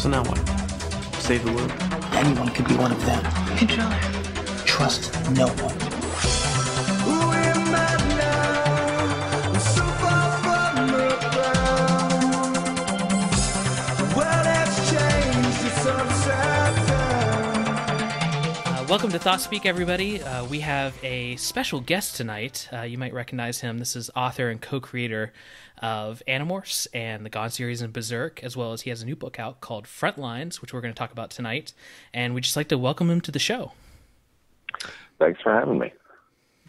So now what? Save the world? Anyone could be one of them. Controller. Trust no one. Welcome to Thought Speak, everybody. Uh, we have a special guest tonight. Uh, you might recognize him. This is author and co-creator of Animorphs and the Gone series and BZRK, as well as he has a new book out called Frontlines, which we're going to talk about tonight. And we'd just like to welcome him to the show. Thanks for having me.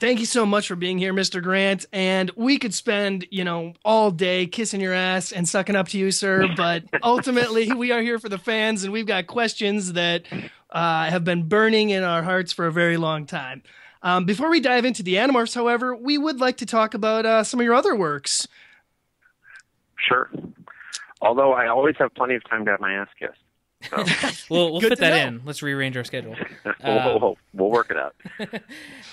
Thank you so much for being here, Mr. Grant. And we could spend, you know, all day kissing your ass and sucking up to you, sir. But ultimately, we are here for the fans, and we've got questions that uh, have been burning in our hearts for a very long time. Um, before we dive into the Animorphs, however, we would like to talk about uh, some of your other works. Sure. Although I always have plenty of time to have my ass kissed. So We'll, we'll Good fit that know. in. Let's rearrange our schedule. we'll, we'll, we'll work it out.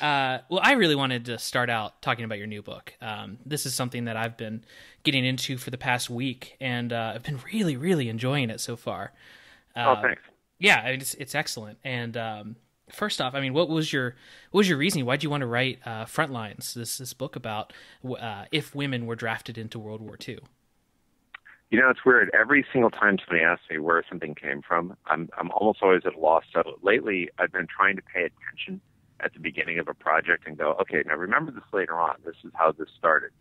Uh, well, I really wanted to start out talking about your new book. Um, this is something that I've been getting into for the past week, and uh, I've been really, really enjoying it so far. Oh, Uh, thanks. Yeah, I mean, it's it's excellent. And um, first off, I mean, what was your what was your reasoning? Why'd you want to write uh, Frontlines? This this book about uh, if women were drafted into World War II. You know, it's weird. Every single time somebody asks me where something came from, I'm I'm almost always at a loss. So lately, I've been trying to pay attention at the beginning of a project and go, okay, now remember this later on. This is how this started.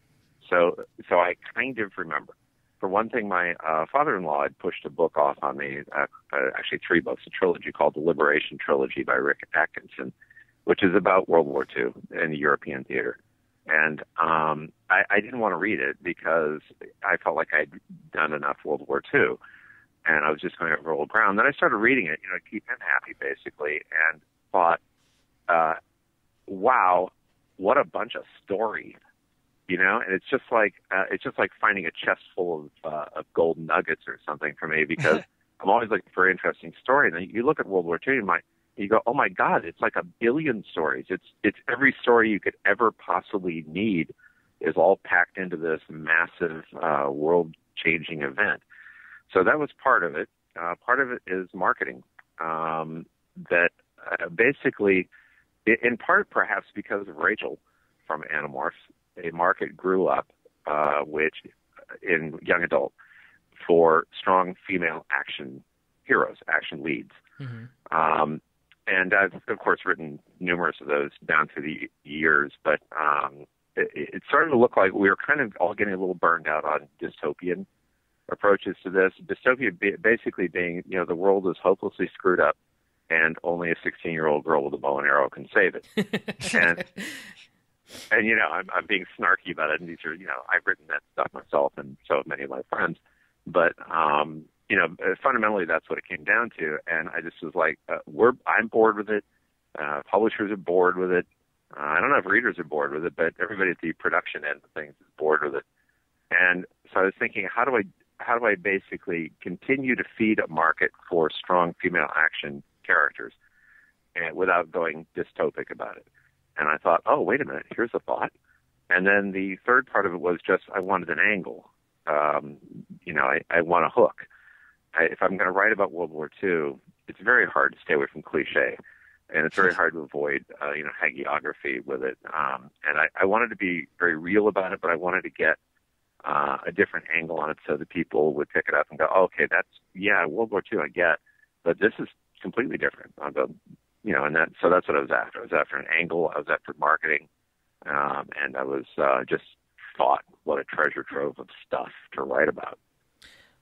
So so I kind of remember. For one thing, my uh, father-in-law had pushed a book off on me, uh, uh, actually three books, a trilogy called the Liberation Trilogy by Rick Atkinson, which is about World War II in the European theater. And um, I, I didn't want to read it because I felt like I'd done enough World War II, and I was just going over old ground. Then I started reading it, you know, to keep him happy, basically, and thought, uh, "Wow, what a bunch of story!" You know, and it's just like uh, it's just like finding a chest full of uh, of gold nuggets or something for me because I'm always looking for an interesting story. And then you look at World War II, and my you go, oh my God, it's like a billion stories. It's it's every story you could ever possibly need is all packed into this massive uh, world-changing event. So that was part of it. Uh, part of it is marketing. Um, that uh, basically, in part perhaps because of Rachel from Animorphs, a market grew up, uh, which in young adult for strong female action heroes, action leads. Um, and I've of course written numerous of those down through the years, but um, it, it started to look like we were kind of all getting a little burned out on dystopian approaches to this. Dystopia be, basically being, you know, the world is hopelessly screwed up, and only a 16-year-old girl with a bow and arrow can save it. and and you know, I'm I'm being snarky about it, and these are, you know, I've written that stuff myself, and so have many of my friends. But um, you know, uh, fundamentally, that's what it came down to. And I just was like, uh, we're I'm bored with it. Uh, publishers are bored with it. Uh, I don't know if readers are bored with it, but everybody at the production end of things is bored with it. And so I was thinking, how do I how do I basically continue to feed a market for strong female action characters, and without going dystopic about it? And I thought, oh, wait a minute, here's a thought. And then the third part of it was just I wanted an angle. Um, you know, I, I want a hook. I, if I'm going to write about World War II, it's very hard to stay away from cliche, and it's very hard to avoid, uh, you know, hagiography with it. Um, and I, I wanted to be very real about it, but I wanted to get uh, a different angle on it so that people would pick it up and go, oh, okay, that's yeah, World War II, I get, but this is completely different. On the, you know, and that so that's what I was after. I was after an angle. I was after marketing, um, and I was uh, just thought what a treasure trove of stuff to write about.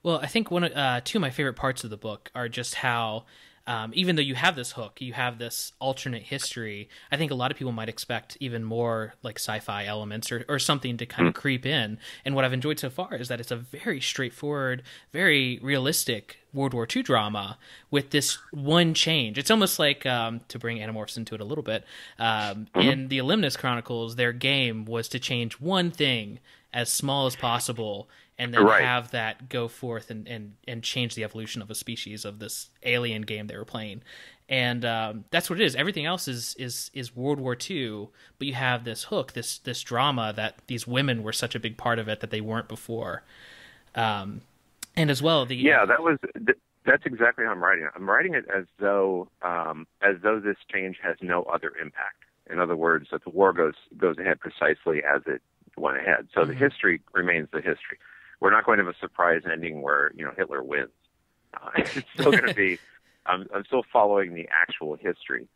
Well, I think one of uh, two of my favorite parts of the book are just how, um, even though you have this hook, you have this alternate history. I think a lot of people might expect even more like sci-fi elements or, or something to kind of creep in. And what I've enjoyed so far is that it's a very straightforward, very realistic World War II drama with this one change. It's almost like um, to bring Animorphs into it a little bit. Um, In the Ellimist Chronicles, their game was to change one thing as small as possible and then Right. have that go forth and, and, and change the evolution of a species of this alien game they were playing. And um, that's what it is. Everything else is, is is World War II, but you have this hook, this this drama that these women were such a big part of it that they weren't before. Um, and as well, the Yeah, that was That's exactly how I'm writing it. I'm writing it as though um, as though this change has no other impact. In other words, that the war goes goes ahead precisely as it went ahead. So mm-hmm. the history remains the history. We're not going to have a surprise ending where you know Hitler wins. Uh, it's still going to be. I'm, I'm still following the actual history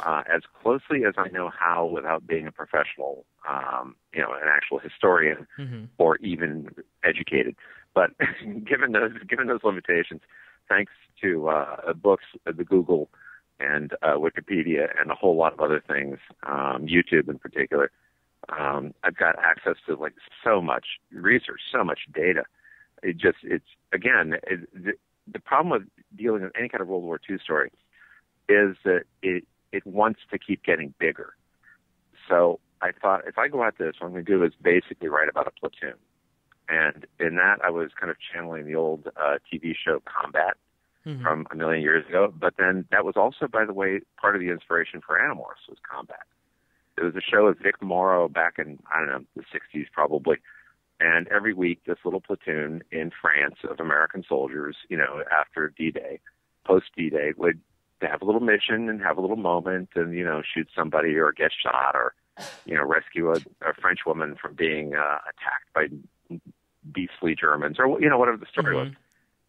uh, as closely as I know how without being a professional, um, you know, an actual historian mm-hmm. or even educated. But given those given those limitations, thanks to uh, books, uh, the Google and uh, Wikipedia, and a whole lot of other things, um, YouTube in particular. Um, I've got access to like so much research, so much data. It just, it's again, it, the, the problem with dealing with any kind of World War II story is that it it wants to keep getting bigger. So I thought if I go at this, what I'm going to do is basically write about a platoon. And in that, I was kind of channeling the old uh, TV show Combat mm-hmm. from a million years ago. But then that was also, by the way, part of the inspiration for Animorphs was Combat. It was a show with Vic Morrow back in I don't know the '60s probably, and every week this little platoon in France of American soldiers, you know, after D-Day, post D-Day, would have a little mission and have a little moment and you know shoot somebody or get shot or you know rescue a, a French woman from being uh, attacked by beastly Germans or you know whatever the story mm-hmm. was.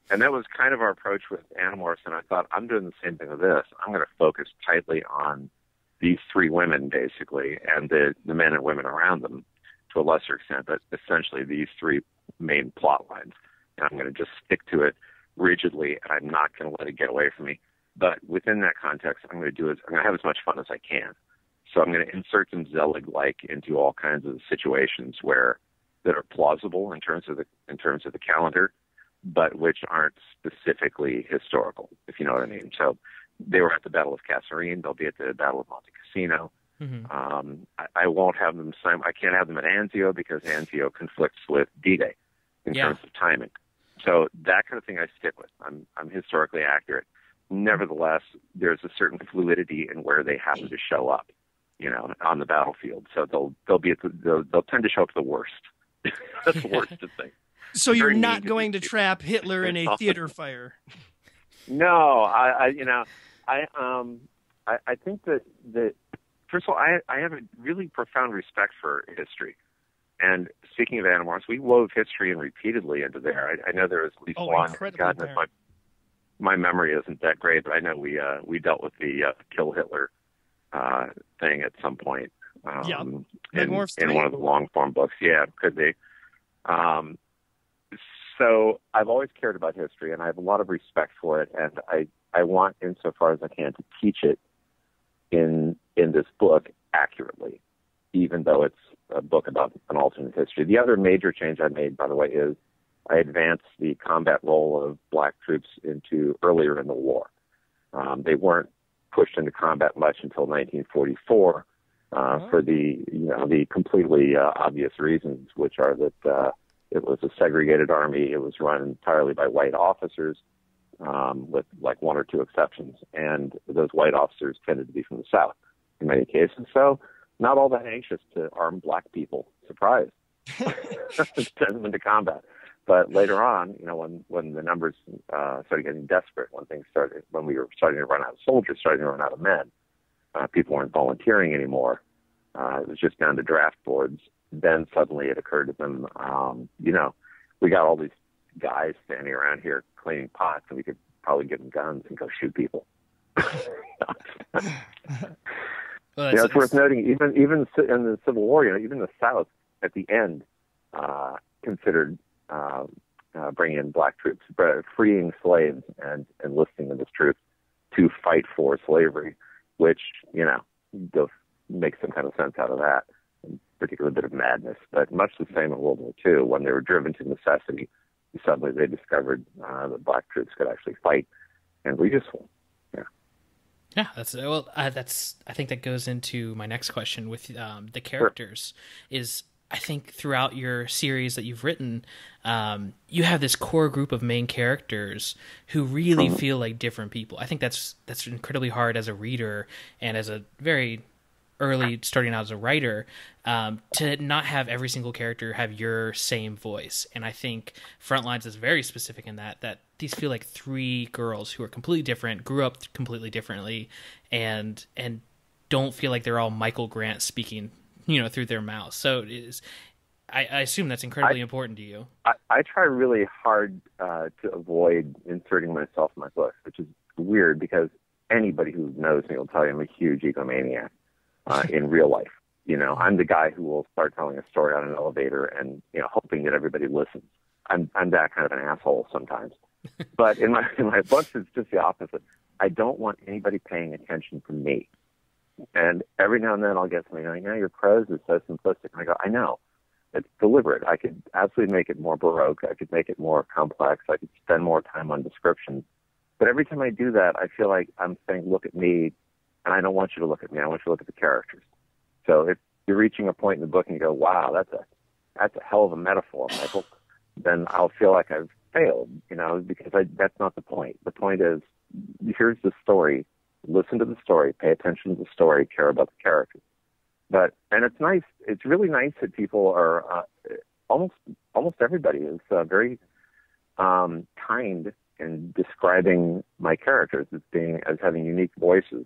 And that was kind of our approach with Animorphs. And I thought, I'm doing the same thing with this. I'm going to focus tightly on these three women, basically, and the, the men and women around them to a lesser extent, but essentially these three main plot lines. And I'm going to just stick to it rigidly, and I'm not going to let it get away from me. But within that context, I'm going to do is I'm going to have as much fun as I can. So I'm going to insert some Zelig like into all kinds of situations where that are plausible in terms of the in terms of the calendar, but which aren't specifically historical, if you know what I mean. So they were at the Battle of Kasserine. They'll be at the Battle of Monte Cassino. Mm-hmm. Um, I, I won't have them. I can't have them at Anzio because Anzio conflicts with D-Day in yeah. terms of timing. So that kind of thing I stick with. I'm I'm historically accurate. Nevertheless, there's a certain fluidity in where they happen to show up, you know, on the battlefield. So they'll they'll be at the, they'll, they'll tend to show up the worst. That's the worst thing. So you're not going to trap Hitler in a theater fire. No, I, I you know, I um, I, I think that that first of all, I I have a really profound respect for history. And speaking of Animorphs, we wove history in repeatedly into there. I, I know there was at least oh, one. God, my my memory isn't that great, but I know we uh, we dealt with the uh, kill Hitler uh, thing at some point. Um, yep. in, in one of the long form books. Yeah, could be. Um, so I've always cared about history, and I have a lot of respect for it, and I I want, insofar as I can, to teach it in in this book accurately, even though it's a book about an alternate history. The other major change I made, by the way, is I advanced the combat role of black troops into earlier in the war. Um, they weren't pushed into combat much until 1944 uh, oh. for the you know the completely uh, obvious reasons, which are that uh, it was a segregated army. It was run entirely by white officers, um, with like one or two exceptions. And those white officers tended to be from the South in many cases. So not all that anxious to arm black people. Surprise. Send them into combat. But later on, you know, when when the numbers uh, started getting desperate, when things started, when we were starting to run out of soldiers, starting to run out of men, uh, people weren't volunteering anymore. Uh, it was just down to draft boards, then suddenly it occurred to them, um, you know, we got all these guys standing around here cleaning pots, and we could probably give them guns and go shoot people. well, you know, it's worth noting, even even in the Civil War, you know, even the South at the end uh, considered uh, uh, bringing in black troops, freeing slaves and enlisting them as troops to fight for slavery, which you know, go make some kind of sense out of that particular bit of madness. But much the same in World War II, when they were driven to necessity, suddenly they discovered uh, that black troops could actually fight and were useful. Yeah. Yeah, that's well. Uh, that's I think that goes into my next question with um, the characters. Sure. Is I think throughout your series that you've written, um, you have this core group of main characters who really mm-hmm. feel like different people. I think that's that's incredibly hard as a reader and as a very early starting out as a writer um, to not have every single character have your same voice and i think frontlines is very specific in that that these feel like three girls who are completely different, grew up completely differently, and and don't feel like they're all Michael Grant speaking, you know, through their mouths. So it is. I, I assume that's incredibly I, important to you. I, I try really hard uh, to avoid inserting myself in my books, which is weird because anybody who knows me will tell you I'm a huge egomaniac uh, in real life. You know, I'm the guy who will start telling a story on an elevator and you know hoping that everybody listens. I'm I'm that kind of an asshole sometimes. but in my in my books, it's just the opposite. I don't want anybody paying attention to me. And every now and then I'll get something like, "No, your prose is so simplistic." And I go, "I know." It's deliberate. I could absolutely make it more baroque. I could make it more complex. I could spend more time on descriptions. But every time I do that, I feel like I'm saying, "Look at me," and I don't want you to look at me. I want you to look at the characters. So if you're reaching a point in the book and you go, "Wow, that's a that's a hell of a metaphor, Michael," then I'll feel like I've failed, you know, because I, that's not the point. The point is, here's the story. Listen to the story. Pay attention to the story. Care about the characters. But and it's nice. It's really nice that people are uh, almost almost everybody is uh, very um, kind in describing my characters as being as having unique voices,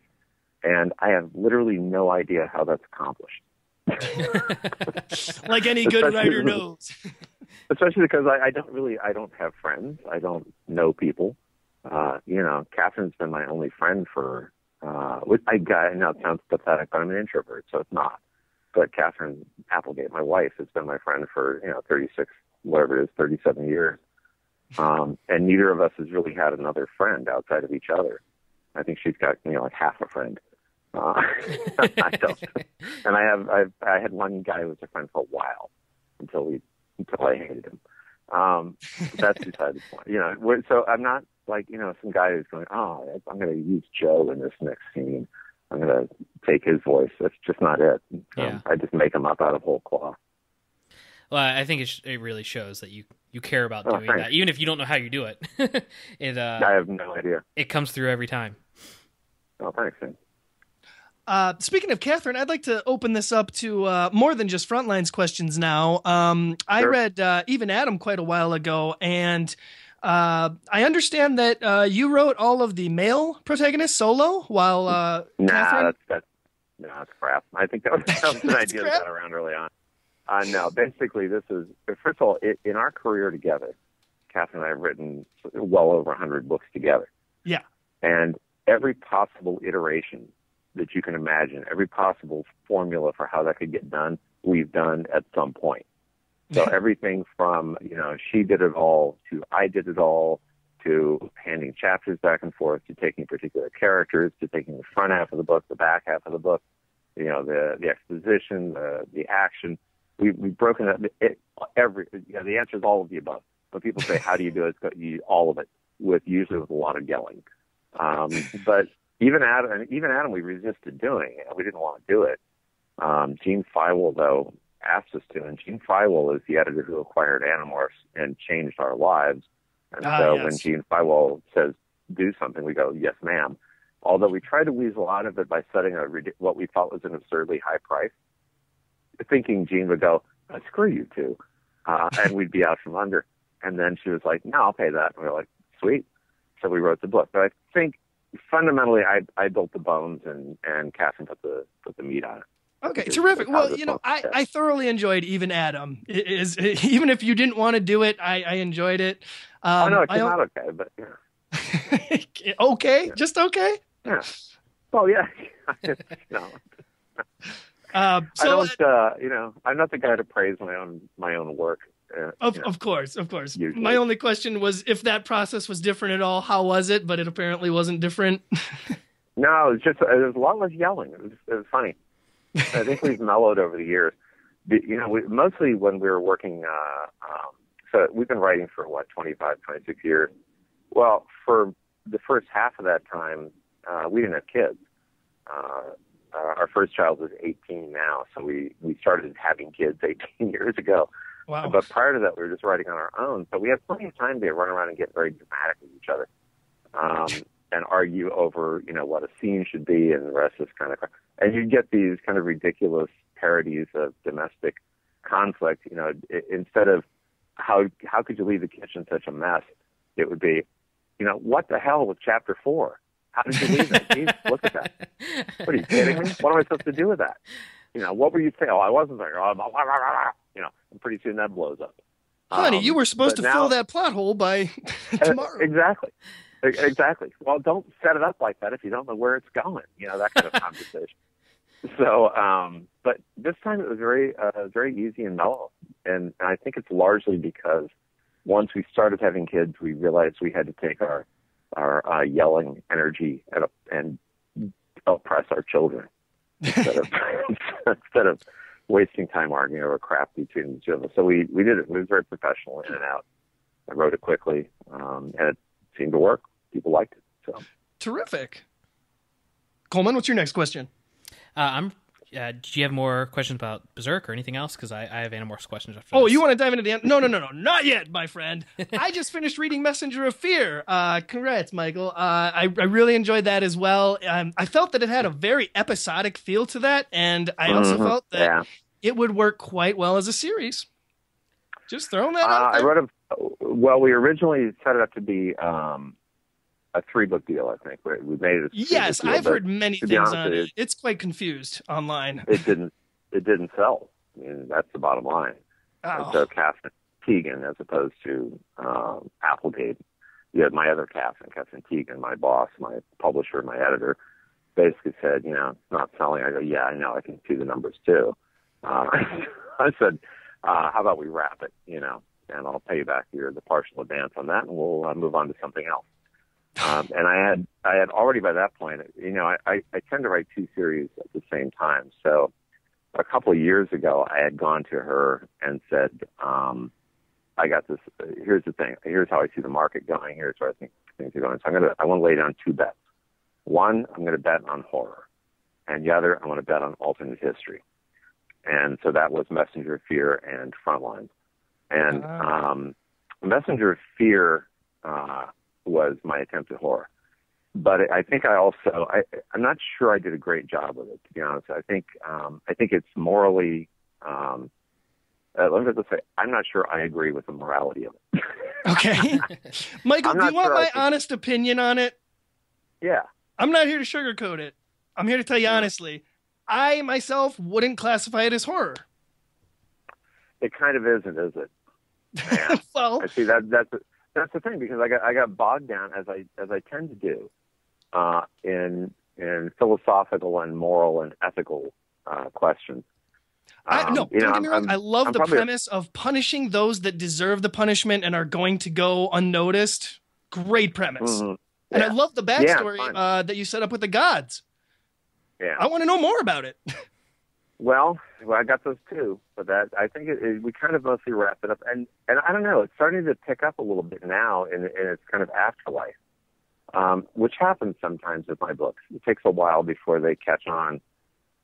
and I have literally no idea how that's accomplished. like any good writer knows. especially because I, I don't really I don't have friends. I don't know people. Uh, you know, Katherine's been my only friend for. Uh, which I got now it sounds pathetic, but I'm an introvert, so it's not. But Katherine Applegate, my wife, has been my friend for you know 36, whatever it is, 37 years. Um, and neither of us has really had another friend outside of each other. I think she's got you know like half a friend. Uh, I don't. and I have I've I had one guy who was a friend for a while until we until I hated him. Um, that's beside the point. You know, so I'm not like you know some guy who's going, oh, I'm going to use Joe in this next scene. I'm going to take his voice. That's just not it. Um, yeah. I just make him up out of whole cloth. Well, I think it, sh- it really shows that you you care about Oh, doing thanks. that, even if you don't know how you do it. it uh, I have no idea. it comes through every time. Oh, thanks. man. Uh, speaking of Katherine, I'd like to open this up to uh, more than just Frontlines questions now. Um, I Sure. read uh, Eve and Adam quite a while ago, and uh, I understand that uh, you wrote all of the male protagonists solo, while uh, Nah, Katherine. that's that's no, that's crap. I think that was, that was an idea crap? that got around early on. Uh, no, basically, this is first of all, it, in our career together, Katherine and I have written well over 100 books together. Yeah. And every possible iteration that you can imagine, every possible formula for how that could get done, we've done at some point. So everything from, you know, she did it all to I did it all to handing chapters back and forth to taking particular characters to taking the front half of the book, the back half of the book, you know, the the exposition, the the action. We we've broken it, it every you know, the answer is all of the above. When people say how do you do it, it's got you all of it with usually with a lot of yelling. Um, but Eve and Adam, and Eve and Adam, we resisted doing. it. We didn't want to do it. Um, Jean Feiwel, though, asked us to, and Jean Feiwel is the editor who acquired Animorphs and changed our lives. And Ah, so yes. when Jean Feiwel says do something, we go yes, ma'am. Although we tried to weasel out of it by setting a what we thought was an absurdly high price, thinking Jean would go, "Uh, "Screw you two," uh, and we'd be out from under. And then she was like, "No, I'll pay that." And we were like, "Sweet." So we wrote the book. But I think fundamentally, I I built the bones, and and Katherine put the put the meat on it. Okay, terrific. Well, you know, I. I thoroughly enjoyed Eve and Adam. It is even if you didn't want to do it, I, I enjoyed it. Um, oh no, it came al- out okay, but yeah, okay, just okay. yeah. Well, yeah, no, Uh, I don't. Uh, you know, I'm not the guy to praise my own my own work. Uh, of, you know. of course, of course. Usually. My only question was if that process was different at all. How was it? But it apparently wasn't different. No, it's just there was a lot less yelling. It was, it was funny. I think we've mellowed over the years. You know, we, mostly when we were working. Uh, um, so we've been writing for what 25, 26 years. Well, for the first half of that time, uh, we didn't have kids. Uh, uh, our first child was 18 now, so we we started having kids 18 years ago. Wow. But prior to that, we were just writing on our own. So we had plenty of time to run around and get very dramatic with each other, um, and argue over, you know, what a scene should be and the rest is kind of. And you get these kind of ridiculous parodies of domestic conflict. You know, i instead of how how could you leave the kitchen such a mess, it would be You know, what the hell with chapter four? How did you leave that? Jeez, look at that. What are you kidding me? What am I supposed to do with that? You know, what were you saying? Oh, I wasn't there. Oh, blah, blah, blah. You know, and pretty soon that blows up. Honey, Um, you were supposed to but fill that plot hole by Uh, tomorrow. Exactly. Exactly. Well, don't set it up like that if you don't know where it's going. You know that kind of conversation. So, um, but this time it was very, uh, very easy and mellow, and I think it's largely because once we started having kids, we realized we had to take our our uh, yelling energy and and oppress our children instead of instead of wasting time arguing over crap between the two of us. So we we did it. It was very professional in and out. I wrote it quickly, um, and it seemed to work. People liked it. So Terrific. Coleman, what's your next question? Uh, I'm. Uh, do you have more questions about BZRK or anything else? Because I, I have Animorphs questions after. Oh, this. you want to dive into the end? No, no, no, no, not yet, my friend. I just finished reading Messenger of Fear. Uh, congrats, Michael. Uh, I, I really enjoyed that as well. Um, I felt that it had a very episodic feel to that, and I also Mhm. felt that yeah, it would work quite well as a series. Just throwing that uh, out I wrote a. Well, we originally set it up to be um, a three book deal. I think we, we made it. Yes, deal, I've heard many things on it. It's quite confused online. It didn't. It didn't sell. I mean, that's the bottom line. And Oh. so Katherine Tegen, as opposed to um, Applegate, you had my other Catherine, Katherine Tegen, my boss, my publisher, my editor, basically said, you know, it's not selling. I go, yeah, I know. I can see the numbers too. Uh, I said, uh, how about we wrap it, you know, and I'll pay you back your the partial advance on that, and we'll uh, move on to something else. Um, and I had I had already by that point, you know, I, I, I tend to write two series at the same time. So a couple of years ago, I had gone to her and said, um, I got this. Here's the thing. Here's how I see the market going. Here's where I think things are going. So I'm gonna I want to lay down two bets. One, I'm going to bet on horror, and the other, I want to bet on alternate history. And so that was Messenger of Fear and Frontline. And Ah. um, Messenger of Fear uh, was my attempt at horror. But I think I also I, I'm not sure I did a great job with it. To be honest, I think um, I think it's morally. Um, uh, let me just say, I'm not sure I agree with the morality of it. Okay. Michael, do you want sure my honest opinion on it? yeah, I'm not here to sugarcoat it. I'm here to tell you Yeah. honestly. I myself wouldn't classify it as horror. it kind of isn't, is it? Well, I see that that's that's the thing because I got I got bogged down as I as I tend to do uh, in in philosophical and moral and ethical uh, questions. I, Um, no, you know, don't get me I'm- wrong. I love I'm the premise of punishing those that deserve the punishment and are going to go unnoticed. Great premise. Mhm. And I love the backstory fine. uh, that you set up with the gods. Yeah. I want to know more about it. Well, well, I got those too, but that I think it, it, we kind of mostly wrapped it up, and and I don't know, it's starting to pick up a little bit now in, in its kind of afterlife, um, which happens sometimes with my books. It takes a while before they catch on.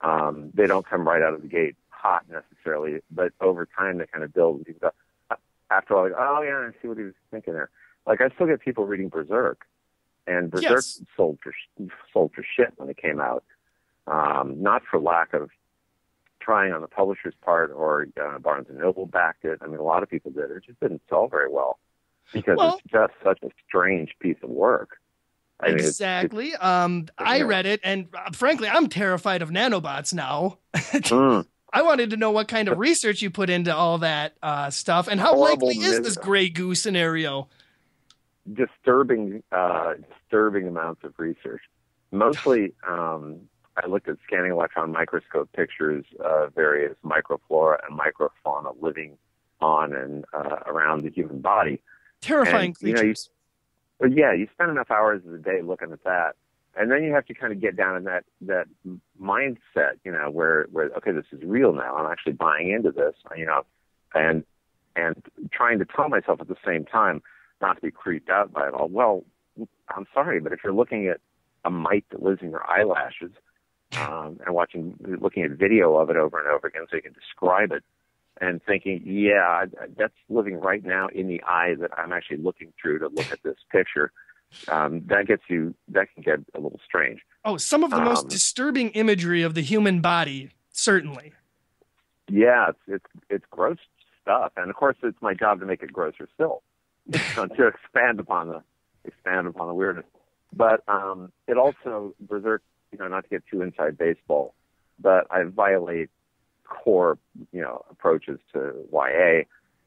Um, they don't come right out of the gate hot necessarily, but over time they kind of build. and People go, after all, like, oh yeah, I see what he was thinking there. Like I still get people reading BZRK, and BZRK Yes. sold for sold for shit when it came out. Um, not for lack of trying on the publisher's part or uh, Barnes and Noble backed it. I mean, a lot of people did. It just didn't sell very well because Well- it's just such a strange piece of work. I mean, it's- exactly. um, I Yeah. read it, and uh, frankly, I'm terrified of nanobots now. mm, I wanted to know what kind of research you put into all that uh, stuff, and how likely is this gray goo scenario? disturbing, uh, disturbing amounts of research. Mostly, um, I looked at scanning electron microscope pictures of various microflora and microfauna living on and uh, around the human body. Terrifying And, you know, you- creatures. But yeah, you spend enough hours of the day looking at that, and then you have to kind of get down in that that mindset, you know, where where okay, this is real now. I'm actually buying into this, you know, and and trying to tell myself at the same time not to be creeped out by it all. Well, I'm sorry, but if you're looking at a mite that lives in your eyelashes um, and watching, looking at video of it over and over again, so you can describe it, and thinking, yeah, that's living right now in the eye that I'm actually looking through to look at this picture. Um, that gets you. That can get a little strange. Oh, some of the most um, disturbing imagery of the human body, certainly. Yeah, it's it's it's gross stuff, and of course, it's my job to make it grosser still, to expand upon the expand upon the weirdness. But um, it also BZRK, you know, not to get too inside baseball, but I violate core, you know, approaches to YA.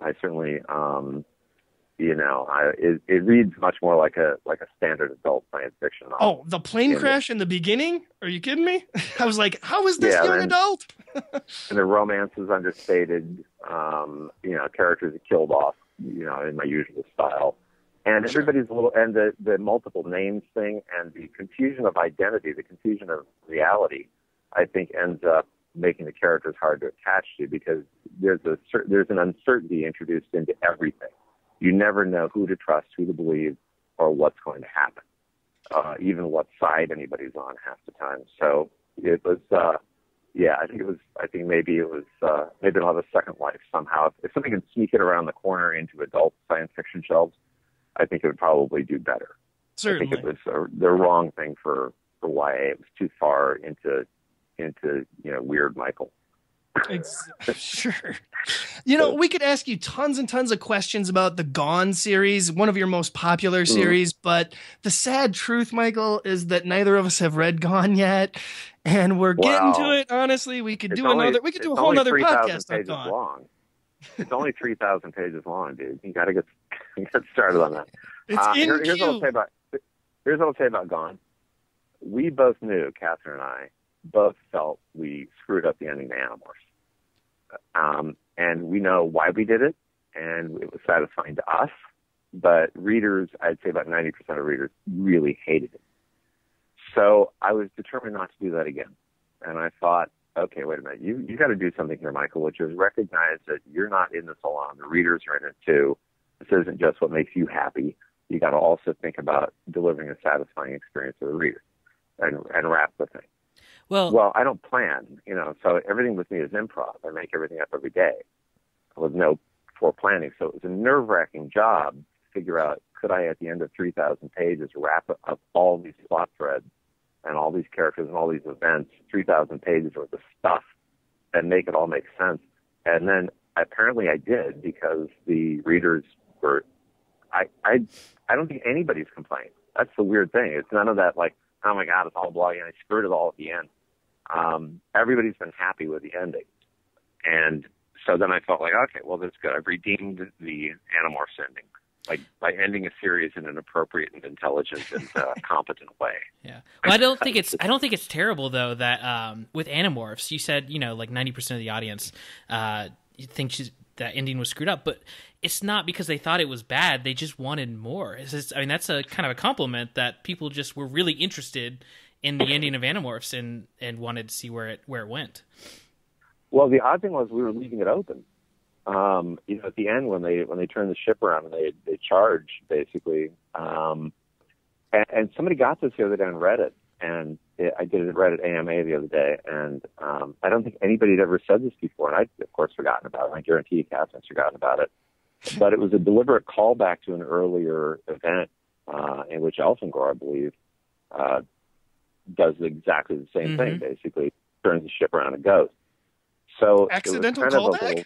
I certainly, um, you know, I, it, it reads much more like a like a standard adult science fiction novel. Oh, the plane crash in the beginning? Are you kidding me? I was like, how is this Yeah, young and- adult? and the romance is understated. Um, you know, characters are killed off, you know, in my usual style. And everybody's a little, and the, the multiple names thing and the confusion of identity, the confusion of reality, I think ends up making the characters hard to attach to because there's a there's an uncertainty introduced into everything. You never know who to trust, who to believe, or what's going to happen, uh, even what side anybody's on half the time. So it was, uh, yeah, I think it was. I think maybe it was. Uh, maybe it'll have a second life somehow. If something can sneak it around the corner into adult science fiction shelves, I think it would probably do better. Certainly. I think it was uh, the wrong thing for for YA. It was too far into into you know weird Michael. Sure. You know, we could ask you tons and tons of questions about the Gone series, one of your most popular Mm-hmm. series, but the sad truth, Michael, is that neither of us have read Gone yet. And we're getting to it. Honestly, we could It's do only- another we could do a whole other 3,000 podcast on Gone. long. It's only three thousand pages long, dude. You got to get get started on that. It's Uh, in here- here's what I'll say about here's what I'll say about Gone. We both knew, Katherine and I, both felt we screwed up the ending to Animorphs. Um, and we know why we did it, and it was satisfying to us. But readers, I'd say about 90% of readers really hated it. So I was determined not to do that again. And I thought, okay, wait a minute, you you got to do something here, Michael, which is recognize that you're not in this alone. The readers are in it too. This isn't just what makes you happy. You got to also think about delivering a satisfying experience to the reader, and and wrap the thing. Well, Well, I don't plan, you know, so everything with me is improv. I make everything up every day with no for planning. So it was a nerve wracking job to figure out could I, at the end of 3,000 pages, wrap up all these plot threads and all these characters and all these events, 3,000 pages worth of stuff, and make it all make sense. And then apparently I did because the readers I, I, I don't think anybody's complained. That's the weird thing. It's none of that like, oh my God, it's all bloody and I screwed it all at the end. Um, everybody's been happy with the ending. And so then I felt like, okay, well, that's good. I've redeemed the Animorphs ending by, by ending a series in an appropriate and intelligent and uh, competent way. Yeah. Well, I don't think it's I don't think it's terrible though that um, with Animorphs, you said you know like ninety percent of the audience uh, thinks she's, that ending was screwed up, but it's not because they thought it was bad. They just wanted more. Just, I mean, that's a kind of a compliment that people just were really interested in the ending of Animorphs and and wanted to see where it where it went. Well, the odd thing was we were leaving it open. Um, you know, at the end when they when they turned the ship around and they they charged basically, um, and, and somebody got this the other day on Reddit, and it, I did it read at AMA the other day, and um, I don't think anybody had ever said this before, and I'd of course forgotten about it. I guarantee you, Katherine's forgotten about it, but it was a deliberate callback to an earlier event uh, in which Elfangor, I believe, uh, does exactly the same thing. Basically, turns the ship around and goes. So Accidental kind of a callback? little-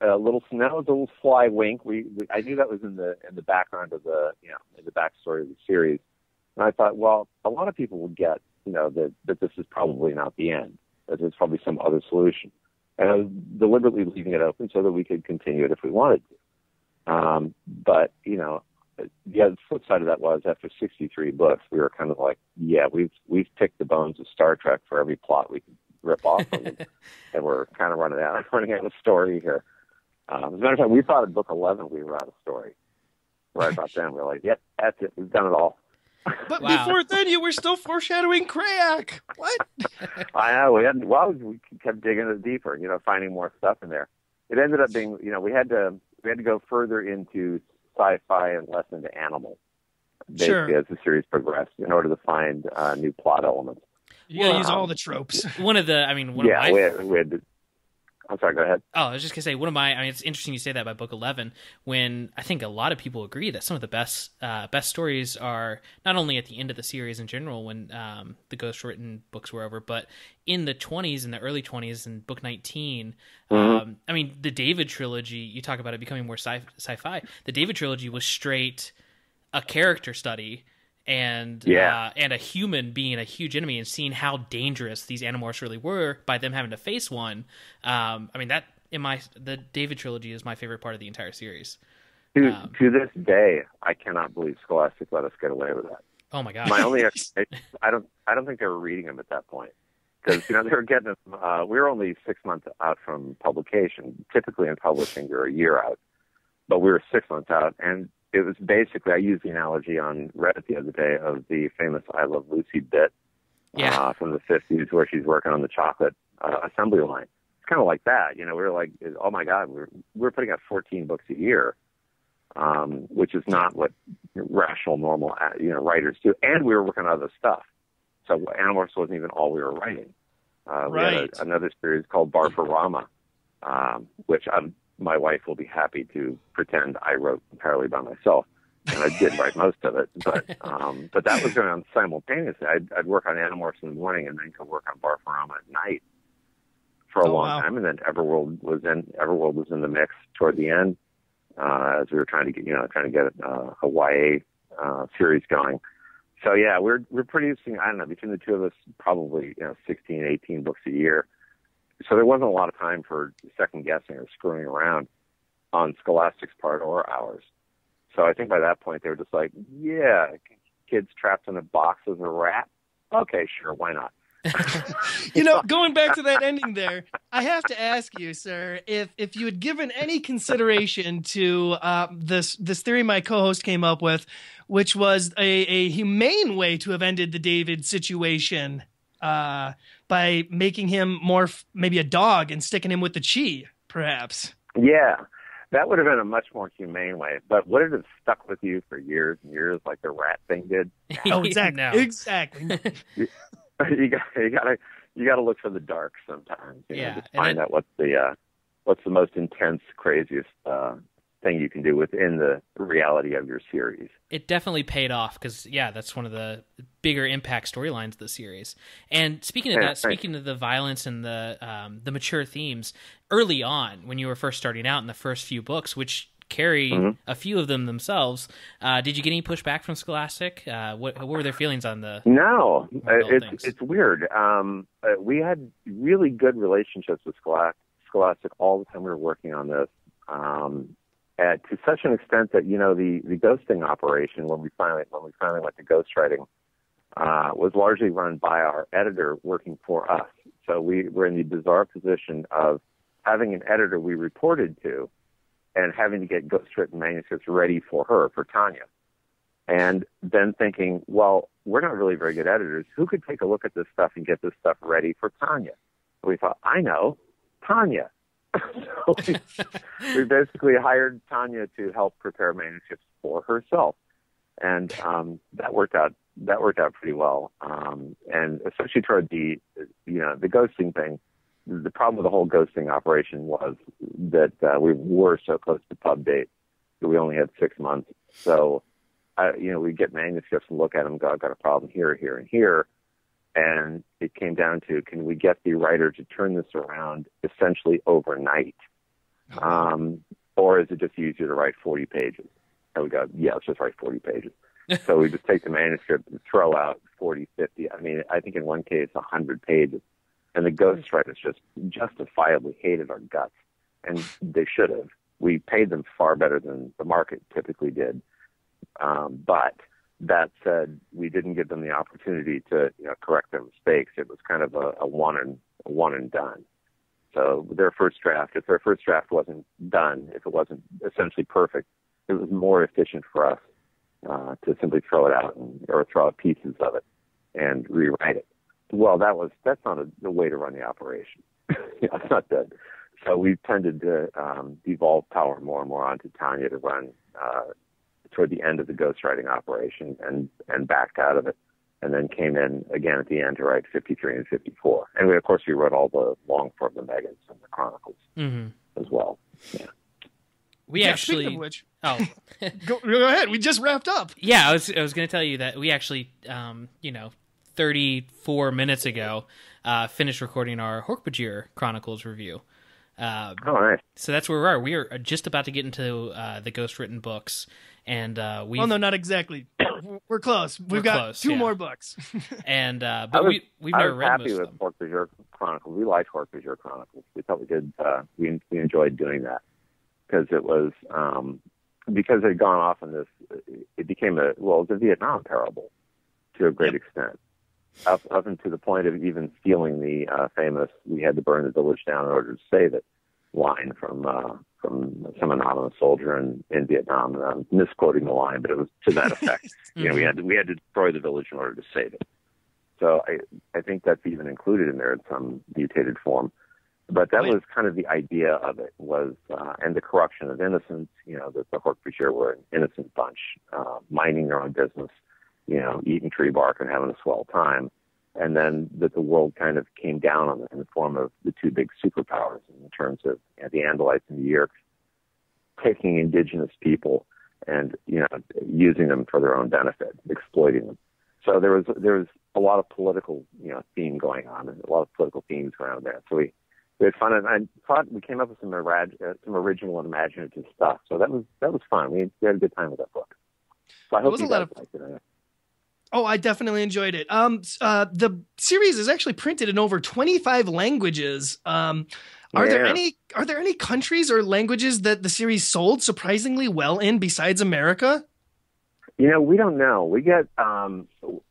a little it was a little sly wink. We, we I knew that was in the in the background of the you know in the backstory of the series, and I thought, well, a lot of people would get you know that that this is probably not the end. That there's probably some other solution, and I was deliberately leaving it open so that we could continue it if we wanted to. Um, but you know, the other flip side of that was after 63 books, we were kind of like, yeah, we've we've picked the bones of Star Trek for every plot we could rip off of it, and we're kind of running out running out of story here. Um, as a matter of fact, we thought at book 11 we were out of story. Right about then, we we're like, yep, that's it. We've done it all. But Wow. before then, you were still foreshadowing Crayak. What? I know. We had well, we kept digging it deeper, you know, finding more stuff in there. It ended up being, you know, we had to we had to go further into sci-fi and less into animal, basically Sure. as the series progressed, in order to find uh, new plot elements. You gotta Well, use um, all the tropes. One of the I mean one yeah, of my we had, we had to, I'm sorry. Go ahead. Oh, I was just gonna say one of my. I mean, it's interesting you say that by book eleven. When I think a lot of people agree that some of the best uh, best stories are not only at the end of the series in general, when um, the ghost written books were over, but in the twenties and the early twenties and book 19 Um, I mean, the David trilogy. You talk about it becoming more sci- sci-fi. The David trilogy was straight a character study and Yeah. uh, and a human being a huge enemy and seeing how dangerous these animorphs really were by them having to face one. Um, I mean that in my the David trilogy is my favorite part of the entire series. To, Um, to this day, I cannot believe Scholastic let us get away with that. Oh my god! My only I don't, I don't think they were reading them at that point because you know they were getting them. Uh, we were only six months out from publication. Typically in publishing, you're a year out, but we were six months out, and it was basically. I used the analogy on Reddit the other day of the famous "I Love Lucy" bit Yeah. uh, from the '50s, where she's working on the chocolate uh, assembly line. It's kind of like that, you know. We were like, "Oh my God, we're we're putting out 14 books a year." um, which is not what rational, normal, uh, you know, writers do. And we were working on other stuff, so Animorphs wasn't even all we were writing. Uh, We had a, another series called Barf-O-Rama, um, which I'm, my wife will be happy to pretend I wrote entirely by myself. And I did write most of it, but um, but that was going on simultaneously. I'd, I'd work on Animorphs in the morning and then go work on Barf-O-Rama at night for a Oh, long wow. time. And then Everworld was in Everworld was in the mix toward the end uh, as we were trying to get you know trying to get uh, a YA uh, series going. So yeah, we're we're producing I don't know between the two of us probably you know 16, 18 books a year. So there wasn't a lot of time for second guessing or screwing around on Scholastic's part or ours. So I think by that point they were just like, yeah, kids trapped in a box as a rat. Okay, sure, why not? you know, going back to that ending there, I have to ask you, sir, if if you had given any consideration to uh, this this theory my co-host came up with, which was a, a humane way to have ended the David situation uh, by making him more f- maybe a dog and sticking him with the Chee, perhaps. Yeah, that would have been a much more humane way. But would it have stuck with you for years and years like the rat thing did? Oh, exactly, No. exactly. you got you got to you got to look for the dark sometimes. You know, Yeah, just find it- out what's the uh, what's the most intense, craziest uh, thing you can do within the reality of your series. it definitely paid off because yeah that's one of the bigger impact storylines of the series and speaking of Yeah, that thanks. speaking of the violence and the um, the mature themes early on when you were first starting out in the first few books which carry Mhm. a few of them themselves uh, did you get any pushback from scholastic uh, what, what were their feelings on the No, uh, it's things. it's weird. Um, uh, we had really good relationships with Scholastic, Scholastic all the time we were working on this. Um, at, to such an extent that you know the the ghosting operation when we finally when we finally went to ghostwriting uh, was largely run by our editor working for us. So we were in the bizarre position of having an editor we reported to and having to get ghostwritten manuscripts ready for her for Tonya and then thinking, well, we're not really very good editors. Who could take a look at this stuff and get this stuff ready for Tonya? We thought, I know, Tonya. So we, we basically hired Tonya to help prepare manuscripts for herself, and um, that worked out. That worked out pretty well. Um, and especially toward the, you know, the ghosting thing. The problem with the whole ghosting operation was that uh, we were so close to pub date that we only had six months. So uh, you know, we get manuscripts and look at them go, I've got a problem here, here, and here. And it came down to, can we get the writer to turn this around essentially overnight? Um, or is it just easier to write 40 pages? And we go, yeah, let's just write 40 pages. so we just take the manuscript and throw out 40, 50. I mean, I think in one case, 100 pages. And the ghostwriters just justifiably hated our guts. And they should have. We paid them far better than the market typically did. Um, but that said, we didn't give them the opportunity to you know, correct their mistakes. It was kind of a, a one and a one and done. So their first draft, if their first draft wasn't done, if it wasn't essentially perfect, it was more efficient for us uh, to simply throw it out and, or throw out pieces of it and rewrite it. Well, that was that's not a, the way to run the operation. it's not good. So we've tended to um, devolve power more and more onto Tonya to run uh, toward the end of the ghostwriting operation and and backed out of it, and then came in again at the end to write 53 and 54. And we, of course, we wrote all the long form, the Megans and the Chronicles hmm as well. we yeah, actually of which, oh go, go ahead. We just wrapped up. Yeah, I was I was going to tell you that we actually, um, you know, 34 minutes ago, uh, finished recording our Hork-Bajir Chronicles review. Uh, Oh, nice. so that's where we are. We are just about to get into uh, the ghost written books, and uh, we Oh no, not exactly. We're close. We've We're got close, two yeah. more books. and uh, but was- we we've I never was read happy most with of them. Hork Chronicles. We liked Hork-Bajir Chronicles. We thought we did. Uh, we we enjoyed doing that because it was um, because it had gone off in this. It became a well, it was a Vietnam parable to a great extent, up up into the point of even stealing the uh, famous "We had to burn the village down in order to save it" line from uh, from some anonymous soldier in, in Vietnam. And I'm misquoting the line, but it was to that effect. you know, we had to, we had to destroy the village in order to save it. So I I think that's even included in there in some mutated form. But that was kind of the idea of it was, uh, and the corruption of innocence. You know, that the Hork-Bajir were an innocent bunch, uh, minding their own business, you know, eating tree bark and having a swell time. And then that the world kind of came down on them in the form of the two big superpowers in terms of you know, the Andalites and the Yeerks taking indigenous people and you know using them for their own benefit, exploiting them. So there was there was a lot of political you know theme going on and a lot of political themes around there. So we we had fun and I thought we came up with some irad- uh, some original and imaginative stuff. So that was that was fun. We, we had a good time with that book. So I hope was you a lot guys of- liked it. Oh, I definitely enjoyed it. Um, uh, the series is actually printed in over 25 languages. Um, are there any are there any countries or languages that the series sold surprisingly well in besides America? You know, we don't know. We get um,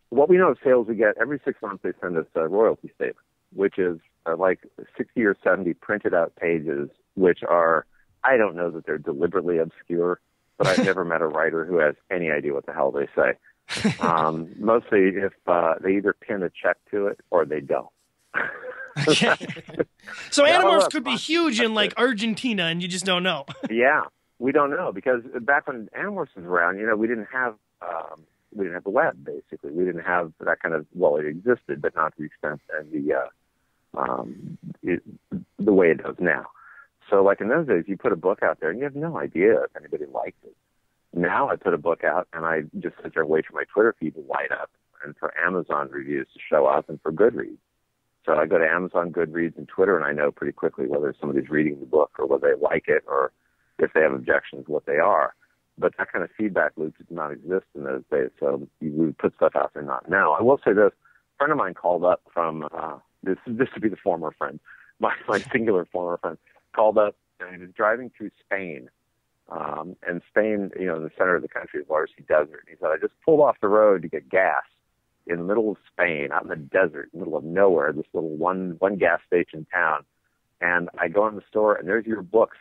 what we know of sales. We get every six months. They send us a royalty statement, which is uh, like sixty or seventy printed out pages, which are I don't know that they're deliberately obscure, but I've never met a writer who has any idea what the hell they say. Um, mostly, if uh, they either pin a check to it or they don't. Okay. so Yeah, Animorphs could be huge in like. Argentina, and you just don't know. Yeah, we don't know because back when Animorphs was around, you know, we didn't have um, we didn't have the web. Basically, we didn't have that kind of well, it existed, but not to the extent and the uh, um, it, the way it does now. So, like in those days, you put a book out there and you have no idea if anybody liked it. Now I put a book out and I just sit there and wait for my Twitter feed to light up and for Amazon reviews to show up and for Goodreads. So I go to Amazon, Goodreads, and Twitter, and I know pretty quickly whether somebody's reading the book or whether they like it or if they have objections, what they are. But that kind of feedback loop did not exist in those days. So you would put stuff out there not now. I will say this: a friend of mine called up from uh, this. This would be the former friend, my my singular former friend called up and he was driving through Spain. Um, and Spain, you know, in the center of the country is largely desert. He said, I just pulled off the road to get gas in the middle of Spain, out in the desert, middle of nowhere, this little one one gas station town. And I go in the store and there's your books,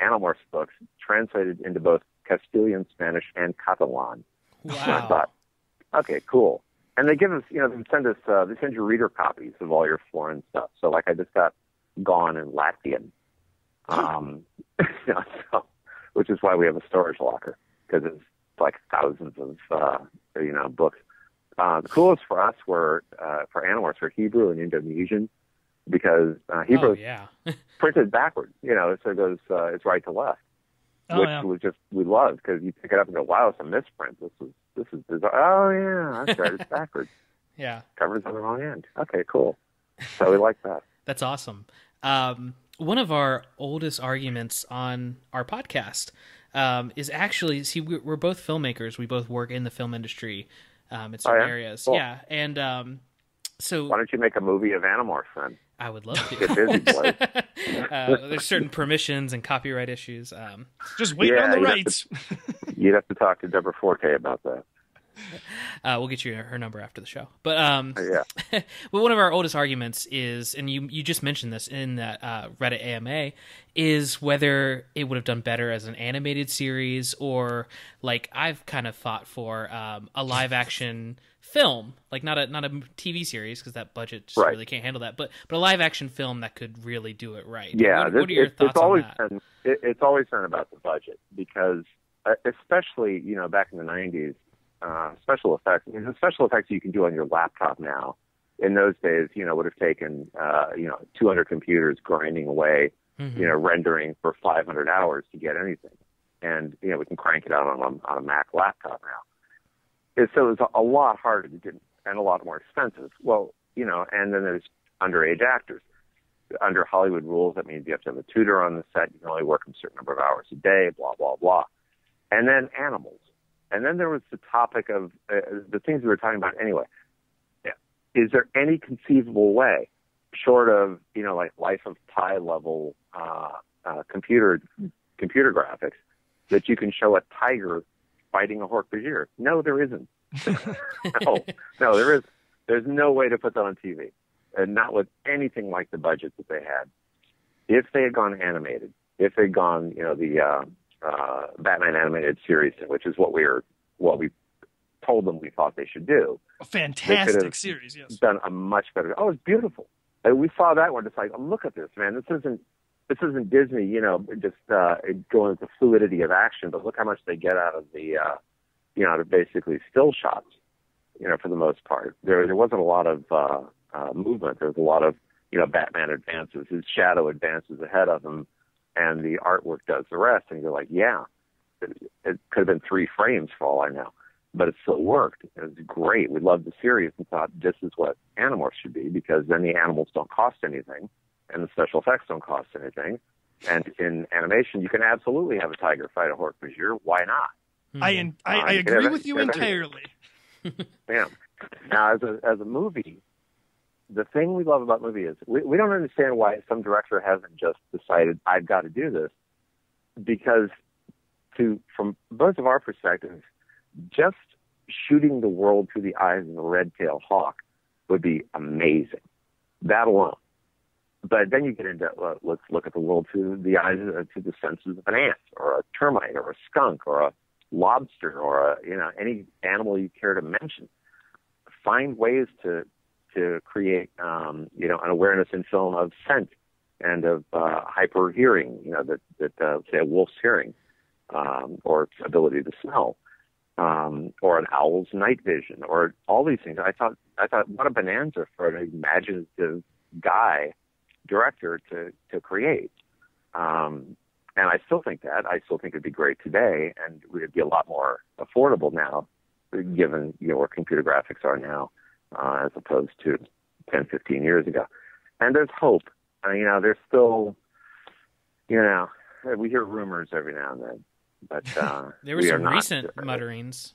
Animorphs books, translated into both Castilian, Spanish, and Catalan. And I thought, okay, cool. And they give us, you know, they send us, uh, they send you reader copies of all your foreign stuff. So like I just got Gone in Latvian, um, you know, so, which is why we have a storage locker because it's like thousands of, uh, you know, books. Uh, the coolest for us were, uh, for Animorphs were Hebrew and Indonesian because, uh, Hebrew Oh yeah. printed backwards, you know, so it goes, uh, it's right to left Oh which yeah. was just we loved because you pick it up and go, "Wow, it's a misprint. This is this is bizarre." Oh yeah, that's right. It's backwards. yeah. Covers on the wrong end. Okay, cool. So we like that. That's awesome. Um, one of our oldest arguments on our podcast um, is actually see we're, we're both filmmakers. We both work in the film industry um, in certain Oh, yeah? areas. Cool. Yeah, and um, so Why don't you make a movie of Animorphs then? I would love to. Get busy, boys. uh, there's certain permissions and copyright issues. Um, Just wait Yeah, on the you have rights. You'd have to talk to Deborah Forte about that. uh, we'll get you her number after the show. But um, Yeah. well, one of our oldest arguments is, and you you just mentioned this in that uh, Reddit AMA, is whether it would have done better as an animated series or like I've kind of fought for um, a live action film, like not a not a TV series because that budget just Right. really can't handle that, but but a live action film that could really do it right. Yeah, what, this, what are your it, thoughts it's always on that? been it, it's always been about the budget because uh, especially you know back in the '90s, uh, special effects. I mean, the special effects you can do on your laptop now. In those days, you know, would have taken uh, you know 200 computers grinding away, Mhm. you know, rendering for 500 hours to get anything, and you know we can crank it out on a, on a Mac laptop now. And so it's a, a lot harder to get and a lot more expensive. Well, you know, and then there's underage actors under Hollywood rules, that means you have to have a tutor on the set. You can only work a certain number of hours a day, blah, blah, blah. And then animals. And then there was the topic of uh, the things we were talking about anyway. Yeah. Is there any conceivable way, short of you know like Life of Pi level uh, uh, computer computer graphics, that you can show a tiger fighting a hork-bajir? No, there isn't. no, no, there is. There's no way to put that on TV, and not with anything like the budget that they had. If they had gone animated, if they'd gone, you know, the uh, uh, Batman animated series, which is what we were, what we told them we thought they should do. A fantastic series, yes. Done a much better. Oh, it's beautiful. And we saw that one. It's like, oh, look at this, man. This isn't this isn't Disney, you know, just uh, going with the fluidity of action, but look how much they get out of the, uh, you know, out of basically still shots, you know, for the most part. There there wasn't a lot of uh, uh, movement. There was a lot of, you know, Batman advances, his shadow advances ahead of him, and the artwork does the rest. And you're like, yeah, it, it could have been three frames for all I know, but it still worked. It was great. We loved the series and thought this is what Animorphs should be because then the animals don't cost anything and the special effects don't cost anything. And in animation, you can absolutely have a tiger fight a hork-bajir. Why not? I hmm. in, I, uh, I agree with you entirely. Yeah. Now, as a as a movie, the thing we love about movie is we, we don't understand why some director hasn't just decided I've got to do this, because to from both of our perspectives, just shooting the world through the eyes of a red-tailed hawk would be amazing. That alone. But then you get into uh, let's look at the world through the eyes uh, through the senses of an ant or a termite or a skunk or a lobster or a you know any animal you care to mention. Find ways to to create um, you know an awareness in film of scent and of uh, hyper hearing. You know that that uh, say a wolf's hearing um, or ability to smell. Um, or an owl's night vision, or all these things. I thought, I thought, what a bonanza for an imaginative guy director to to create. Um, and I still think that. I still think it'd be great today, and it would be a lot more affordable now, given you know where computer graphics are now, uh, as opposed to 10, 15 years ago. And there's hope. Uh, you know, there's still, you know, we hear rumors every now and then, but uh, there were we some are not- recent mutterings.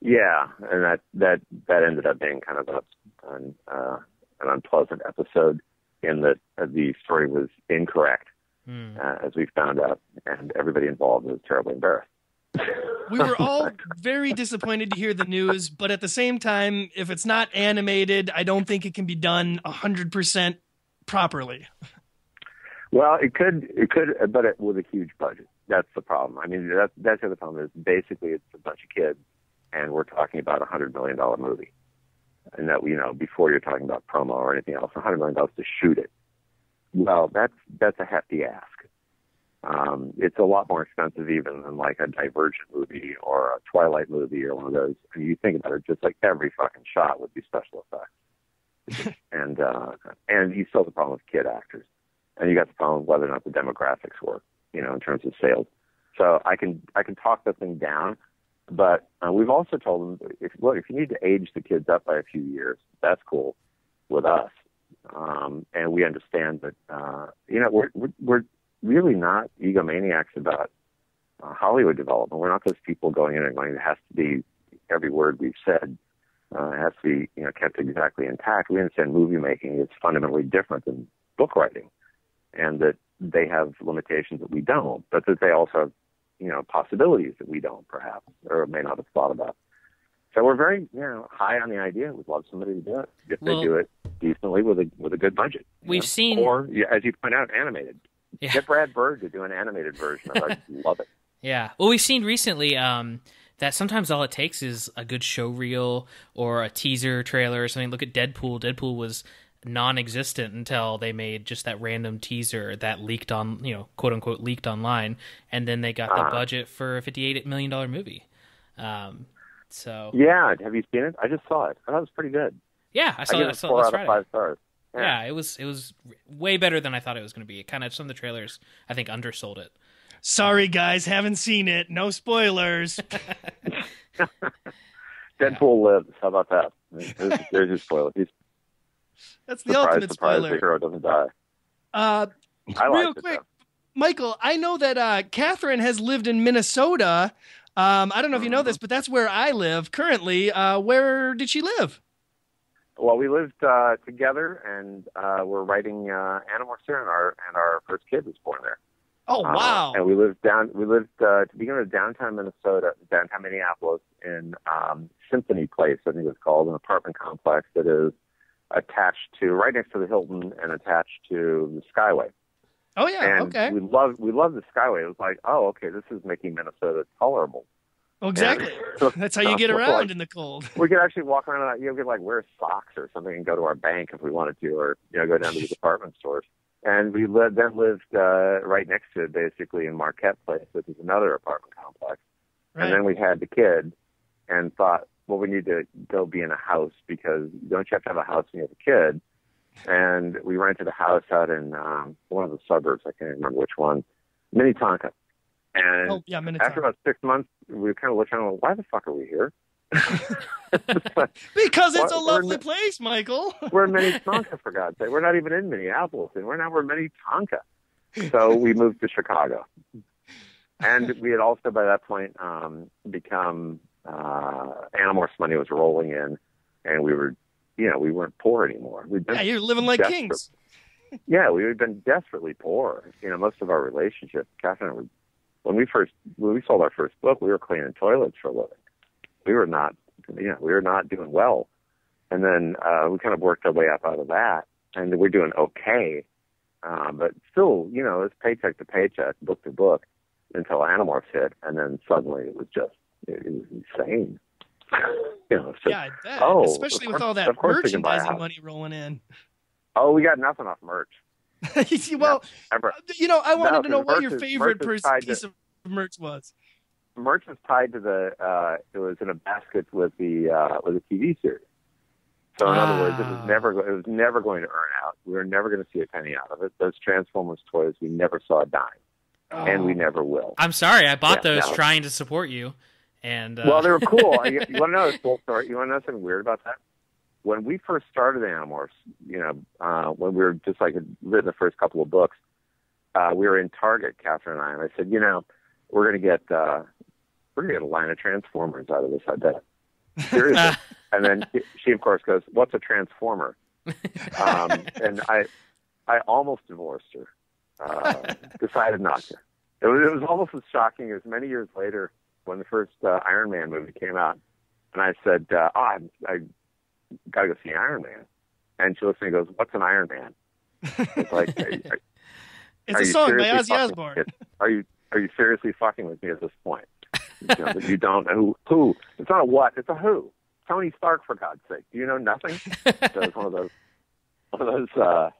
yeah, and that that that ended up being kind of a an, uh, an unpleasant episode in that the story was incorrect, Hmm. uh, as we found out, and everybody involved was terribly embarrassed. We were all very disappointed to hear the news, but at the same time, if it's not animated, I don't think it can be done 100% properly. Well, it could, it could, but it, with a huge budget. That's the problem. I mean, that's that's the other problem is basically it's a bunch of kids, and we're talking about a hundred million dollar movie, and that you know before you're talking about promo or anything else, a hundred million dollars to shoot it. Well, that's that's a hefty ask. Um, it's a lot more expensive even than like a Divergent movie or a Twilight movie or one of those. And you think about it, just like every fucking shot would be special effects. and uh, and you still have the problem with kid actors, and you got the problem with whether or not the demographics work, you know, in terms of sales. So I can I can talk the thing down, but uh, we've also told them if look if you need to age the kids up by a few years, that's cool with us, um, and we understand that uh, you know we're, we're we're really not egomaniacs about uh, Hollywood development. We're not those people going in and going, it has to be every word we've said uh, has to be you know kept exactly intact. We understand movie making is fundamentally different than book writing, and that they have limitations that we don't, but that they also have you know possibilities that we don't perhaps or may not have thought about. So we're very you know high on the idea. We'd love somebody to do it if Well- they do it decently with a with a good budget. We've know? seen- or yeah, as you point out, animated. Yeah. Get Brad Bird to do an animated version of it. I'd love it. Yeah. Well, we've seen recently um, that sometimes all it takes is a good show reel or a teaser trailer or something. Look at Deadpool. Deadpool was non-existent until they made just that random teaser that leaked on, you know, quote unquote leaked online, and then they got the Ah. budget for a fifty-eight million dollar movie. Um, so Yeah, have you seen it? I just saw it. I thought it was pretty good. yeah, I saw I that. I it saw four last out of five stars. Yeah, it was it was way better than I thought it was going to be. It kind of some of the trailers I think undersold it. Sorry, guys, haven't seen it. No spoilers. Deadpool lives. How about that? There's, there's your spoiler. He's That's the surprised, ultimate surprised the hero doesn't die. Uh, I Real liked it, quick, though. Michael, I know that uh, Katherine has lived in Minnesota. Um, I don't know if you know this, but that's where I live currently. Uh, where did she live? Well, we lived uh, together, and uh, we're writing uh, Animorphs here, and our and our first kid was born there. Oh Uh, wow! and we lived down. We lived uh, to begin with downtown Minnesota, downtown Minneapolis, in um, Symphony Place, I think it's called, an apartment complex that is attached to right next to the Hilton and attached to the Skyway. oh yeah. and okay. we love we love the Skyway. It was like, oh, okay, this is making Minnesota tolerable. Oh, exactly. And- That's how you get Uh, around like, in the cold. we could actually walk around. You know, we could like wear socks or something and go to our bank if we wanted to, or you know, go down to the department stores. And we lived, then lived uh, right next to it, basically in Marquette Place, which is another apartment complex. Right. And then we had the kid, and thought, well, we need to go be in a house because don't you have to have a house when you have a kid? And we rented a house out in um, one of the suburbs. I can't remember which one, Minnetonka. And oh yeah, after about six months, we were kind of looking around, why the fuck are we here? because it's a lovely in place, Michael. we're in Minnetonka, for God's sake. We're not even in Minneapolis, and we're now we're in Minnetonka. So we moved to Chicago, and we had also by that point um, become uh, Animorphs money was rolling in, and we were, you know, we weren't poor anymore. We'd been, yeah, you're living like kings. yeah, we had been desperately poor. You know, most of our relationships, Katherine, and I were, when we first when we sold our first book, we were cleaning toilets for a living. We were not, you know, we were not doing well, and then uh, we kind of worked our way up out of that, and we're doing okay, uh, but still, you know, it's paycheck to paycheck, book to book, until Animorphs hit, and then suddenly it was just it, it was insane. you know, so, yeah, I bet. oh, especially with course- all that of course we can buy a merchandising money rolling in. oh, we got nothing off merch. well, Ever. you know, I wanted No, to know what your is- favorite merch pers- tied to- piece of merch was. merch was tied to the uh it was in a basket with the uh with the TV series. So in other words, it was Ah. never go- it was never going to earn out. We were never going to see a penny out of it. Those Transformers toys, we never saw a dime, and we never will. I'm sorry, I bought Yeah, those no. trying to support you, and uh, Well, they were cool. you, you want to know a cool story? You want to know something weird about that? When we first started Animorphs, you know, uh, when we were just like had written the first couple of books, uh, we were in Target, Katherine and I, and I said, you know, we're going to get uh, we're going to get a line of Transformers out of this. I bet. Seriously. and then she, she, of course, goes, "What's a transformer?" Um, and I, I almost divorced her. Uh, decided not to. It was, it was almost as shocking as many years later when the first uh, Iron Man movie came out, and I said, uh, "Oh, I, I got to go see Iron Man." And she looks at me and goes, "What's an Iron Man?" It's like, are, are, It's a you song by Ozzy Osbourne. Are you are you seriously fucking with me at this point? You, know, you don't know who, who. It's not a what. It's a who. Tony Stark, for God's sake. Do you know nothing? so it's one of those one of those uh,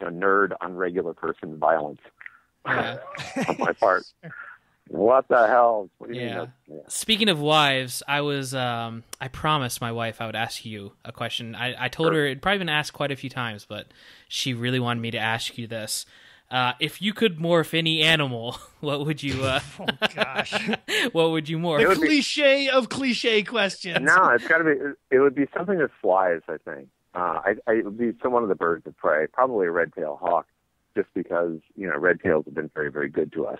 you know, nerd, unregular person violence Yeah. on my part. What the hell? What do you Yeah. mean? Yeah. Speaking of wives, I was um I promised my wife I would ask you a question. I, I told her it'd probably been asked quite a few times, but she really wanted me to ask you this. Uh, if you could morph any animal, what would you uh Oh gosh, what would you morph? the would be- cliche of cliche questions. No, it's got to be. It would be something that flies. I think. Uh, I, I it would be some one of the birds of prey, probably a red-tailed hawk, just because you know red tails have been very, very good to us.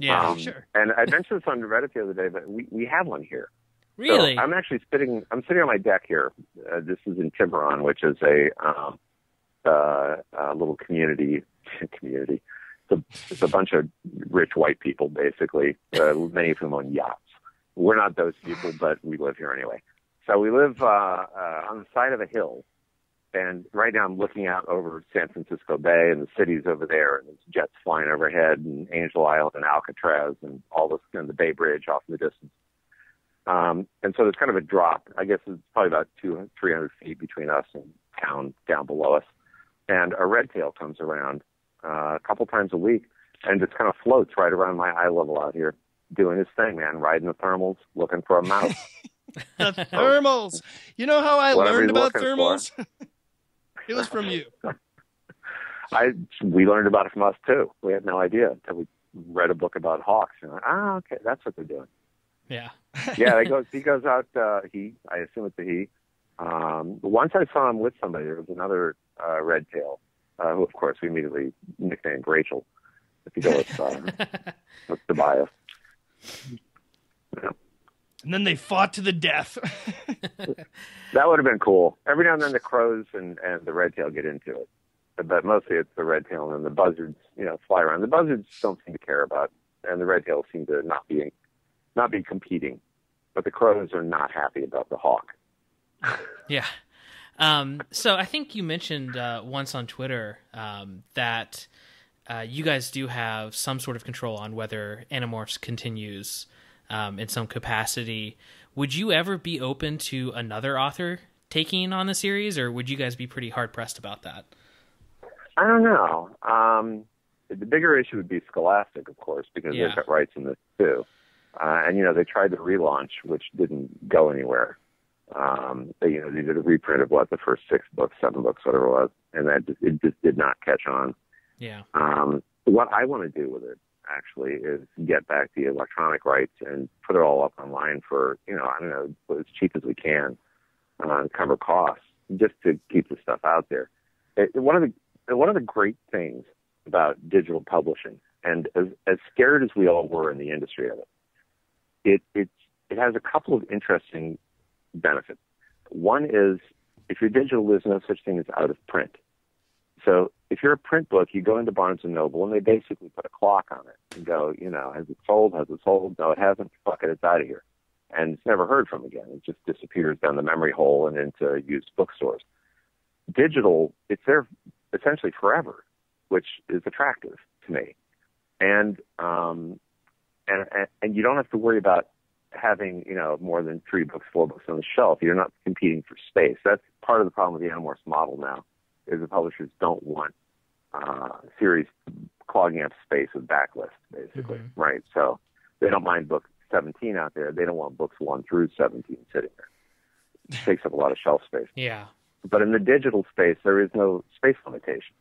Yeah. Um, sure. And I mentioned this on Reddit the other day, but we we have one here. So really? I'm actually sitting. I'm sitting on my deck here. Uh, this is in Tiburon, which is a um, uh, a little community. community. It's a, it's a bunch of rich white people, basically. Uh, many of whom own yachts. We're not those people, but we live here anyway. So we live uh, uh, on the side of a hill, and right now I'm looking out over San Francisco Bay and the cities over there, and there's jets flying overhead, and Angel Island and Alcatraz, and all this, and the Bay Bridge off in the distance. Um, and so there's kind of a drop. I guess it's probably about two, 300 feet between us and town down below us. And a red tail comes around uh, a couple times a week and just kind of floats right around my eye level out here, doing his thing, man, riding the thermals, looking for a mouse. The thermals. You know how I Whatever learned about thermals? it was from you. I we learned about it from us too. We had no idea until we read a book about hawks. And like, ah, okay, that's what they're doing. yeah. yeah, they goes. He goes out. Uh, he, I assume it's a he. Um, once I saw him with somebody. There was another uh, red tail, uh, who of course we immediately nicknamed Rachel. If you go with, uh, with Tobias. And then they fought to the death. That would have been cool. Every now and then the crows and, and the red tail get into it. But mostly it's the red tail and then the buzzards, you know, fly around. The buzzards don't seem to care about and the red tails seem to not be not be competing. But the crows are not happy about the hawk. Yeah. Um, so I think you mentioned uh, once on Twitter um, that uh, you guys do have some sort of control on whether Animorphs continues um, in some capacity. Would you ever be open to another author taking on the series, or would you guys be pretty hard pressed about that? I don't know. Um, the bigger issue would be Scholastic, of course, because Yeah. they've got rights in this too. Uh, and you know they tried the relaunch, which didn't go anywhere. Um, they, you know they did a reprint of what the first six books, seven books, whatever it was, and that just, it just did not catch on. Yeah. Um, what I want to do with it actually is get back the electronic rights and put it all up online for you know I don't know as cheap as we can, uh, cover costs, just to keep the stuff out there. It, one of the one of the great things about digital publishing, and as, as scared as we all were in the industry of it, it it it has a couple of interesting benefits. One is if you're digital, there's no such thing as out of print. So if you're a print book, you go into Barnes and Noble and they basically put a clock on it and go, you know, has it sold? Has it sold? No, it hasn't. Fuck it, it's out of here. And it's never heard from again. It just disappears down the memory hole and into used bookstores. Digital, it's there essentially forever, which is attractive to me. And um, and and- you don't have to worry about having you know more than three books, four books on the shelf. You're not competing for space. That's part of the problem with the Animorphs model now is the publishers don't want uh, series clogging up space with backlists, basically, Mhm. right? So they don't mind book 17 out there. They don't want books 1 through 17 sitting there. It takes up a lot of shelf space. Yeah. But in the digital space, there is no space limitation.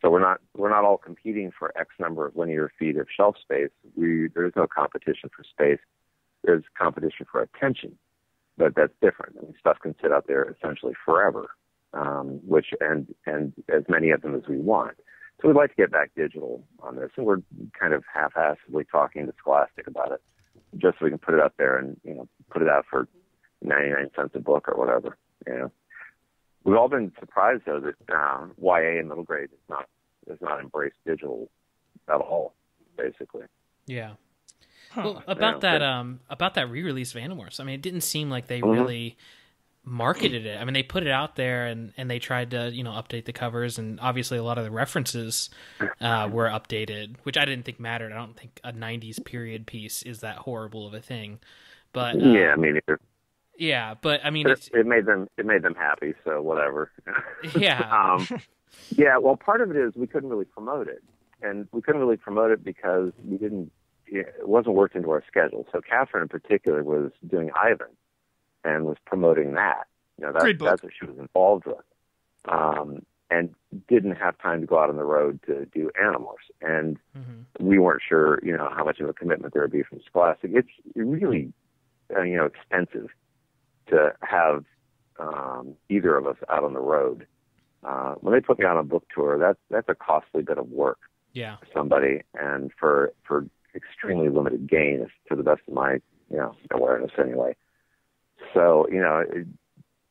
So we're not we're not all competing for X number of linear feet of shelf space. We there's no competition for space. There's competition for attention, but that's different. I mean, stuff can sit out there essentially forever, um, which and and as many of them as we want. So we'd like to get back digital on this, and we're kind of half-assedly talking to Scholastic about it, just so we can put it out there and you know put it out for 99 cents a book or whatever. You know. We've all been surprised though that uh, YA and middle grade has not has not embraced digital at all, basically. Yeah. Huh. Well, about Yeah. that um about that re-release of Animorphs, I mean, it didn't seem like they Mhm. really marketed it. I mean, they put it out there and and they tried to you know update the covers, and obviously a lot of the references uh, were updated, which I didn't think mattered. I don't think a '90s period piece is that horrible of a thing, but uh, yeah, I mean, yeah. But I mean, it, it made them it made them happy, so whatever. yeah, um, yeah, well, part of it is we couldn't really promote it, and we couldn't really promote it because we didn't. It wasn't worked into our schedule. So Katherine, in particular, was doing Ivan, and was promoting that. You know, that, that's what she was involved with, um, and didn't have time to go out on the road to do animals. And Mhm. we weren't sure, you know, how much of a commitment there would be from Scholastic. It's really, uh, you know, expensive to have um, either of us out on the road. Uh, when they put me on a book tour, that's that's a costly bit of work yeah, for somebody, and for for extremely limited gain, to the best of my you know awareness anyway. So you know, it,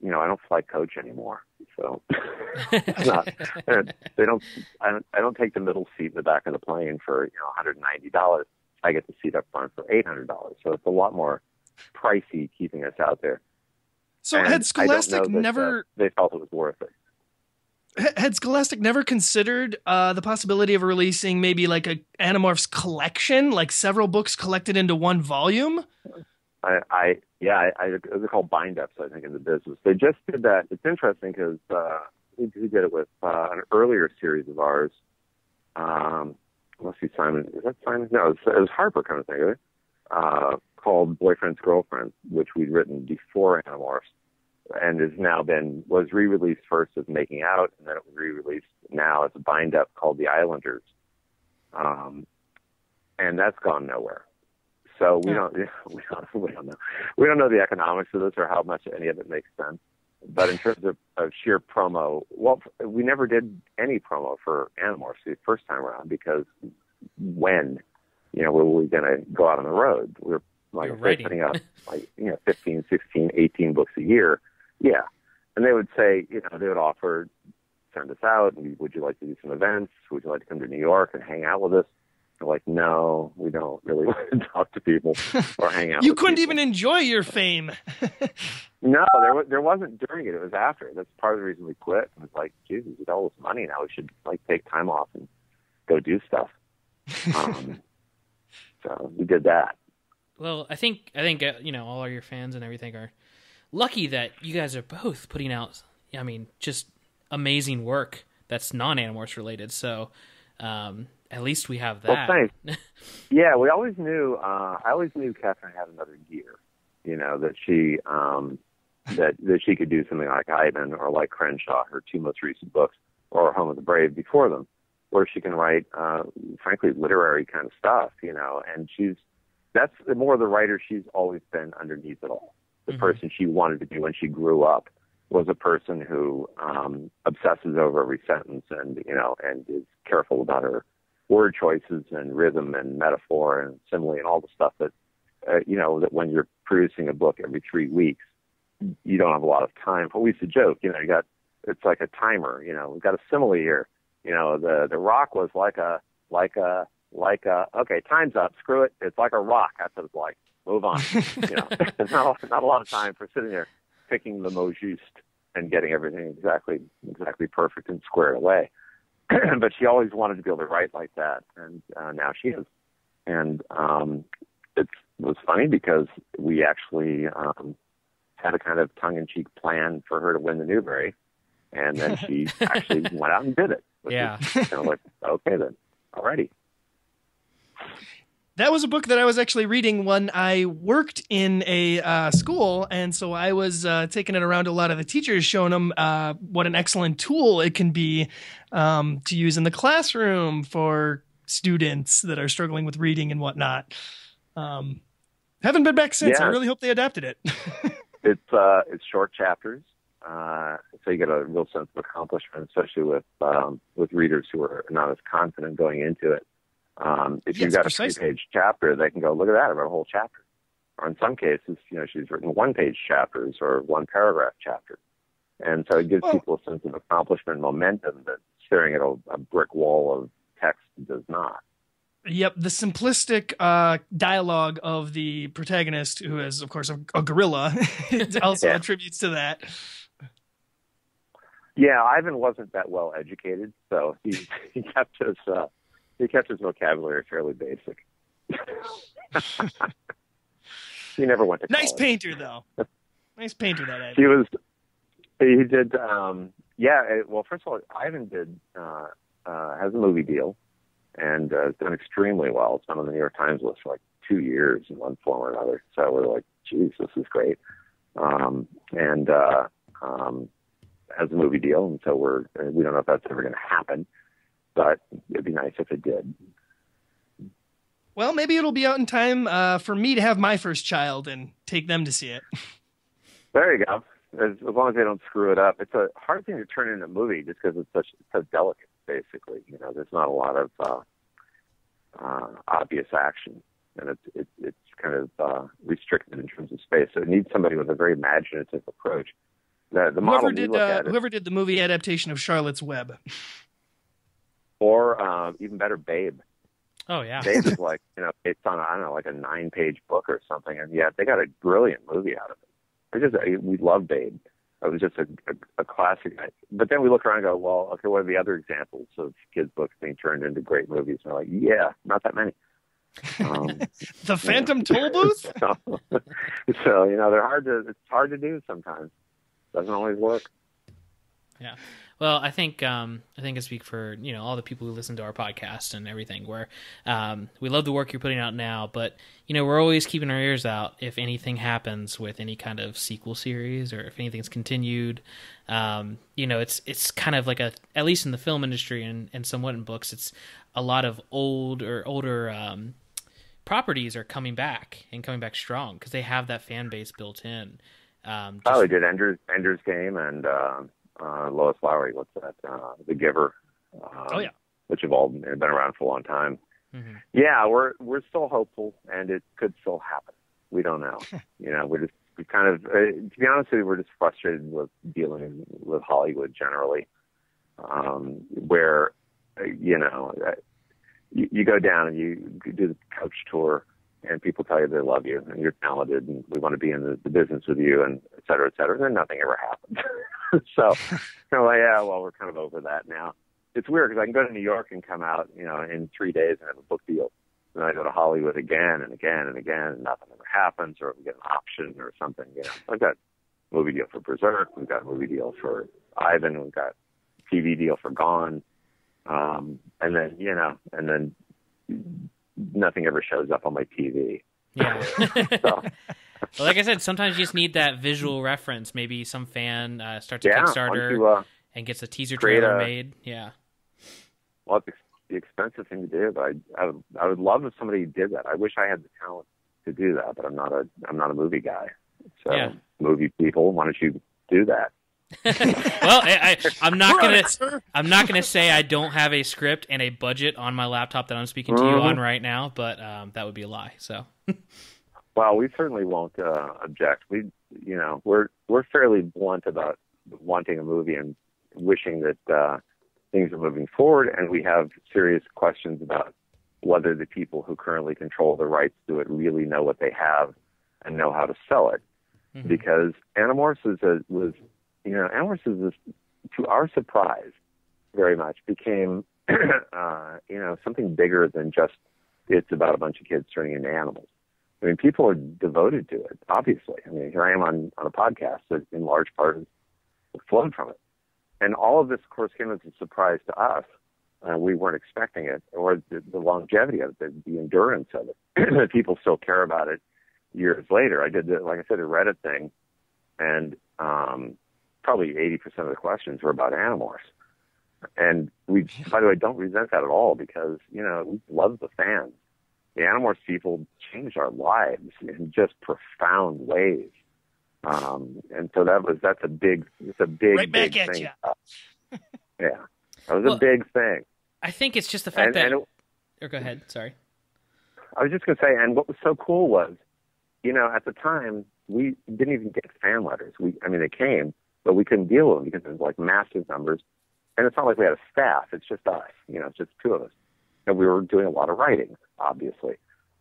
you know, I don't fly coach anymore. So not, they don't. I don't. I don't take the middle seat in the back of the plane for you know 190 dollars. I get the seat up front for 800 dollars. So it's a lot more pricey keeping us out there. So And had Scholastic that, never uh, they felt it was worth it. Had Scholastic never considered uh, the possibility of releasing maybe like a Animorphs collection, like several books collected into one volume? I, I yeah, I, I they're called bind ups. I think in the business they just did that. It's interesting because uh, we, we did it with uh, an earlier series of ours. Um, must be Simon. Is that Simon? No, it was, it was Harper kind of thing. Uh, called Boyfriend's Girlfriend, which we'd written before Animorphs, and has now been was re-released first as Making Out, and then it was re-released now as a bind up called The Islanders. Um, and that's gone nowhere. So we Yeah. don't, we don't, we don't know, we don't know the economics of this or how much any of it makes sense. But in terms of, of sheer promo, well, we never did any promo for Animorphs the first time around because when, you know, were we going to go out on the road? We were like putting out like you know 15, 16, 18 books a year. Yeah, and they would say, you know, they would offer, send us out. And would you like to do some events? Would you like to come to New York and hang out with us? They're like, no, we don't really want to talk to people or hang out. You with couldn't people." even enjoy your fame. No, there was there wasn't during it. It was after. That's part of the reason we quit. It was like, Jesus, we got all this money now. We should like take time off and go do stuff. Um, so we did that. Well, I think I think uh, you know all of your fans and everything are lucky that you guys are both putting out. I mean, just amazing work that's non-Animorphs related. So um, at least we have Well, that. thanks. Yeah, we always knew. Uh, I always knew Katherine had another gear. You know that she um, that that she could do something like Ivan or like Crenshaw, her two most recent books, or Home of the Brave before them, where she can write, uh, frankly, literary kind of stuff. You know, and she's that's the more the writer she's always been underneath it all. The Mhm. person she wanted to be when she grew up was a person who um, obsesses over every sentence and you know and is careful about her word choices and rhythm and metaphor and simile and all the stuff that uh, you know that when you're producing a book every three weeks you don't have a lot of time. But we used to joke, you know, you got it's like a timer. You know, we've got a simile here. You know, the the rock was like a like a like a okay, time's up. Screw it. It's like a rock. That's what it's like. Move on. you know, there's not a, not a lot of time for sitting there picking the mot juste and getting everything exactly exactly perfect and squared away. but she always wanted to be able to write like that, and uh, now she is. And um, it was funny because we actually um, had a kind of tongue-in-cheek plan for her to win the Newbery, and then she actually went out and did it. Yeah. is kind of like okay then, alrighty. That was a book that I was actually reading when I worked in a uh, school, and so I was uh, taking it around a lot of the teachers, showing them uh, what an excellent tool it can be um, to use in the classroom for students that are struggling with reading and whatnot. Um, haven't been back since. I really hope they adapted it. It's uh, it's short chapters, uh, so you get a real sense of accomplishment, especially with um, with readers who are not as confident going into it. Um, if Yes, you've got a three-page chapter, they can go, "Look at that! I wrote a whole chapter." Or in some cases, you know, she's written one-page chapters or one-paragraph chapter, and so it gives Well- people a sense of accomplishment, and momentum that staring at a, a brick wall of text does not. Yep, the simplistic uh, dialogue of the protagonist, who is, of course, a, a gorilla, also Yeah. attributes to that. Yeah, Ivan wasn't that well educated, so he he kept his uh, he kept his vocabulary fairly basic. he never went to Nice painter, though. Nice painter, that Ed. He was he did um yeah, it, well first of all Ivan did uh uh has a movie deal and uh, has done extremely well. It's been on the New York Times list for like two years in one form or another. So we're like, geez, this is great. Um and uh um has a movie deal and so we're we don't know if that's ever gonna happen. But it'd be nice if it did. Well, maybe it'll be out in time uh, for me to have my first child and take them to see it. There you go. As, as long as they don't screw it up. It's a hard thing to turn into a movie just because it's such it's so delicate. Basically, you know, there's not a lot of uh, uh, obvious action, and it's it's it's kind of uh, restricted in terms of space. So it needs somebody with a very imaginative approach. The the Whoever did uh, whoever did the movie adaptation of Charlotte's Web. or uh, even better, Babe. Oh yeah. Babe is like you know it's on I don't know like a nine page book or something, and yet they got a brilliant movie out of it. We just we love Babe. It was just a, a, a classic. But then we look around and go, well, okay, what are the other examples of kids' books being turned into great movies? And we're like, yeah, not that many. Um, The Phantom Tollbooth? so, so you know they're hard to it's hard to do sometimes. Doesn't always work. Yeah. Well, I think um, I think I speak for you know all the people who listen to our podcast and everything. Where um, we love the work you're putting out now, but you know we're always keeping our ears out if anything happens with any kind of sequel series or if anything's continued. Um, you know, it's it's kind of like a at least in the film industry and, and somewhat in books, it's a lot of old or older um, properties are coming back and coming back strong because they have that fan base built in. Um, Oh, just- they did Ender's Ender's Game and uh, uh, Lois Lowry. What's that? Uh, the Giver. Um, Oh, yeah. which have all been around for a long time. Mhm. Yeah, we're we're still hopeful, and it could still happen. We don't know. you know, we're just we kind of uh, to be honest with you, we're just frustrated with dealing with Hollywood generally, um, where uh, you know uh, you, you go down and you do the coach tour and people tell you they love you and you're talented and we want to be in the, the business with you and et cetera, et cetera. And then nothing ever happens. so kind of like, yeah, well, we're kind of over that now. It's weird because I can go to New York and come out, you know, in three days and have a book deal. And I go to Hollywood again and again and again and nothing ever happens or we get an option or something, you know. I've got a movie deal for BZRK. We've got a movie deal for Ivan. We've got a TV deal for Gone. Um, and then, you know, and then nothing ever shows up on my TV. Yeah. So, Like I said, sometimes you just need that visual reference. Maybe some fan uh, starts a yeah, Kickstarter you, uh, and gets a teaser trailer a- made. Yeah. well, it's the expensive thing to do, but I, I, would, I would love if somebody did that. I wish I had the talent to do that, but I'm not a, I'm not a movie guy. So, Yeah. movie people, why don't you do that? Well, I, I'm not gonna. I'm not gonna say I don't have a script and a budget on my laptop that I'm speaking to you Mhm. on right now, but um, that would be a lie. So Well, we certainly won't uh, object. We, you know, we're we're fairly blunt about wanting a movie and wishing that uh, things are moving forward, and we have serious questions about whether the people who currently control the rights to it really know what they have and know how to sell it. Mhm. Because Animorphs is a, was, you know, Animorphs is, this, to our surprise, very much became, uh, you know, something bigger than just it's about a bunch of kids turning into animals. I mean, people are devoted to it, obviously. I mean, here I am on, on a podcast that in large part has flowed from it. And all of this, of course, came as a surprise to us. Uh, we weren't expecting it, or the, the longevity of it, the, the endurance of it. people still care about it years later. I did, the, like I said, a Reddit thing, and um, probably 80% of the questions were about Animorphs. And we, by the way, don't resent that at all because, you know, we love the fans the Animorphs people changed our lives in just profound ways. Um, and so that was that's a big it's a big Right back big at thing. ya. yeah, that was Well, a big thing. I think it's just the fact And, that. and it, or go ahead. Sorry. I was just going to say, and what was so cool was, you know, at the time we didn't even get fan letters. We, I mean, they came, but we couldn't deal with them because it was like massive numbers, and it's not like we had a staff. It's just us. You know, it's just two of us, and we were doing a lot of writing, obviously,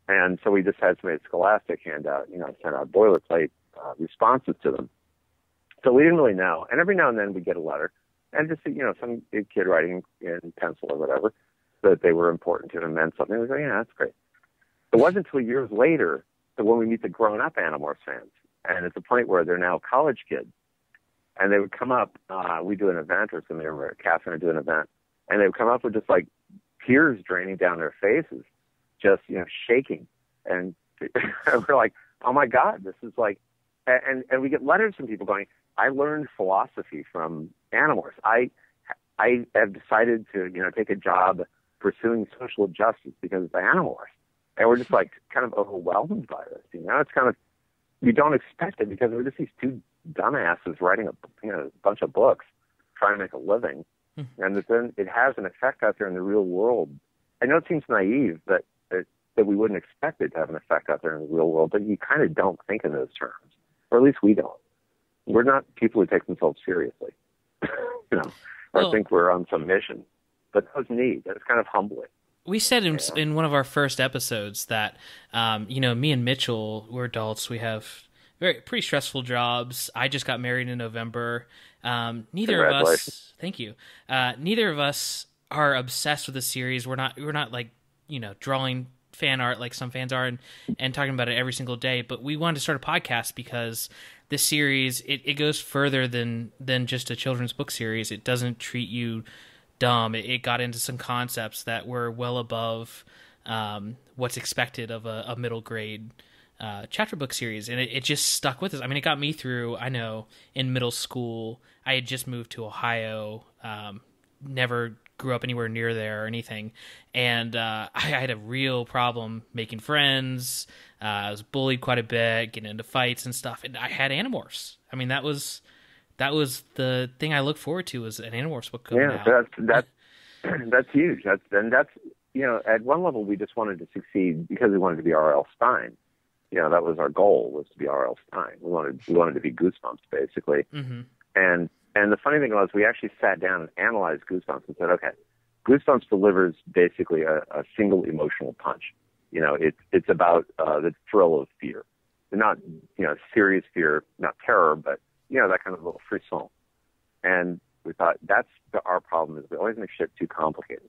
and so we just had somebody at Scholastic hand out, you know, send out boilerplate uh, responses to them. So we didn't really know, and every now and then we get a letter, and just you know, some kid writing in pencil or whatever that they were important to and meant something. We go, yeah, that's great. It wasn't until years later that when we meet the grown-up Animorphs fans, and it's a point where they're now college kids, and they would come up. Uh, we do an event, or something, or Katherine would do an event, and they would come up with just like tears draining down their faces, just you know shaking, and we're like, oh my god, this is like, and and we get letters from people going, I learned philosophy from Animorphs. I I have decided to you know take a job pursuing social justice because of the Animorphs and we're just like kind of overwhelmed by this. You know, it's kind of you don't expect it because we're just these two dumbasses writing a you know a bunch of books, trying to make a living, and that then it has an effect out there in the real world. I know it seems naive that that, that we wouldn't expect it to have an effect out there in the real world, but you kind of don't think in those terms, or at least we don't. We're not people who take themselves seriously, you know, or think we're on some mission. But that was neat. That was kind of humbling. we said in, in one of our first episodes that um, you know me and Michelle we're adults we have very pretty stressful jobs I just got married in November um, neither of us thank you. Uh, neither of us are obsessed with the series. We're not we're not like you know drawing fan art like some fans are and, and talking about it every single day but we wanted to start a podcast because this series it, it goes further than than just a children's book series. It doesn't treat you dumb. It, it got into some concepts that were well above um, what's expected of a, a middle grade uh, chapter book series, and it, it just stuck with us. I mean, it got me through. I know in middle school, I had just moved to Ohio, um, never grew up anywhere near there or anything, and uh, I, I had a real problem making friends. Uh, I was bullied quite a bit, getting into fights and stuff, and I had Animorphs. I mean, that was that was the thing I looked forward to was an Animorphs book coming yeah, out. that's that's that's huge. That's and that's you know at one level we just wanted to succeed because we wanted to be R.L. Stine, you know that was our goal was to be R.L. Stine. We wanted we wanted to be Goosebumps basically. hmm And and the funny thing was we actually sat down and analyzed Goosebumps and said, okay, Goosebumps delivers basically a, a single emotional punch. You know, it's it's about uh, the thrill of fear, not you know serious fear, not terror, but you know that kind of little frisson. And we thought that's the, our problem is we always make shit too complicated.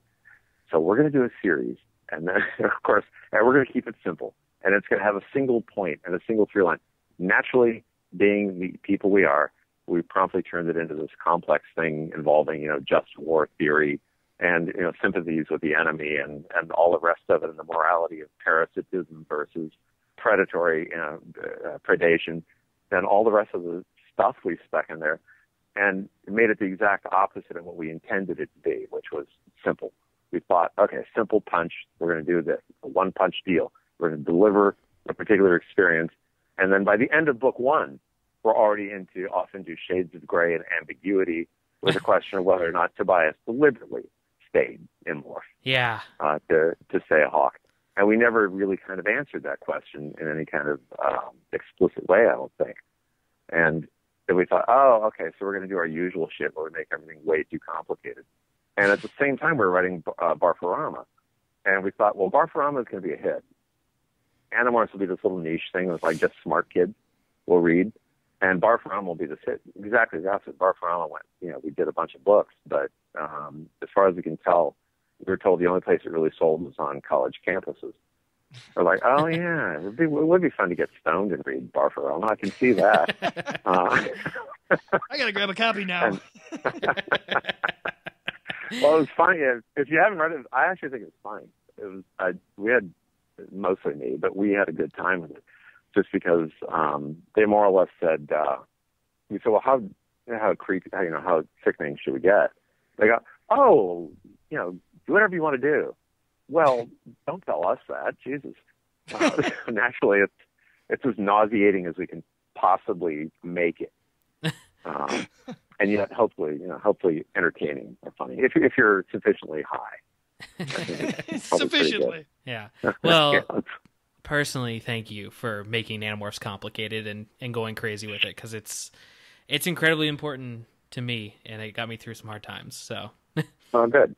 So we're going to do a series, and then of course, and we're going to keep it simple, and it's going to have a single point and a single through line. Naturally, being the people we are, we promptly turned it into this complex thing involving you know just war theory and you know sympathies with the enemy and and all the rest of it and the morality of parasitism versus predatory you know, uh, predation and all the rest of the stuff we stuck in there and made it the exact opposite of what we intended it to be which was simple. We thought okay simple punch. We're going to do this. A one punch deal we're going to deliver a particular experience and then by the end of book one we're already into often do shades of gray and ambiguity with the question of whether or not Tobias deliberately stayed in Morph Yeah. uh, to to say a hawk. And we never really kind of answered that question in any kind of um, explicit way, I don't think. And then we thought, oh, okay, so we're going to do our usual shit where we make everything way too complicated. And at the same time, we were writing uh, Barf-O-Rama. And we thought, well, Barf-O-Rama is going to be a hit. Animorphs will be this little niche thing with like just smart kids will read. And Barf-O-Rama will be this hit. Exactly the opposite. Barf-O-Rama went, you know, we did a bunch of books, but um, as far as we can tell, we were told the only place it really sold was on college campuses. We're like, oh yeah, it would be, it would be fun to get stoned and read Barf-O-Rama. I can see that. uh, I gotta grab a copy now. well, it was funny. If, if you haven't read it, I actually think it's fine. It was I, we had mostly me, but we had a good time with it, just because um, they more or less said, uh, "We said, well, how how creepy, how, you know, how sickening should we get?" They go, "Oh, you know, do whatever you want to do." Well, don't tell us that, Jesus. Uh, naturally, it's it's as nauseating as we can possibly make it. Um, and yet hopefully, you know, hopefully entertaining or funny if if you're sufficiently high. I think it's probably pretty Sufficiently. Yeah. Well, Yeah, personally, thank you for making Animorphs complicated and, and going crazy with it because it's it's incredibly important to me and it got me through some hard times. So oh, good.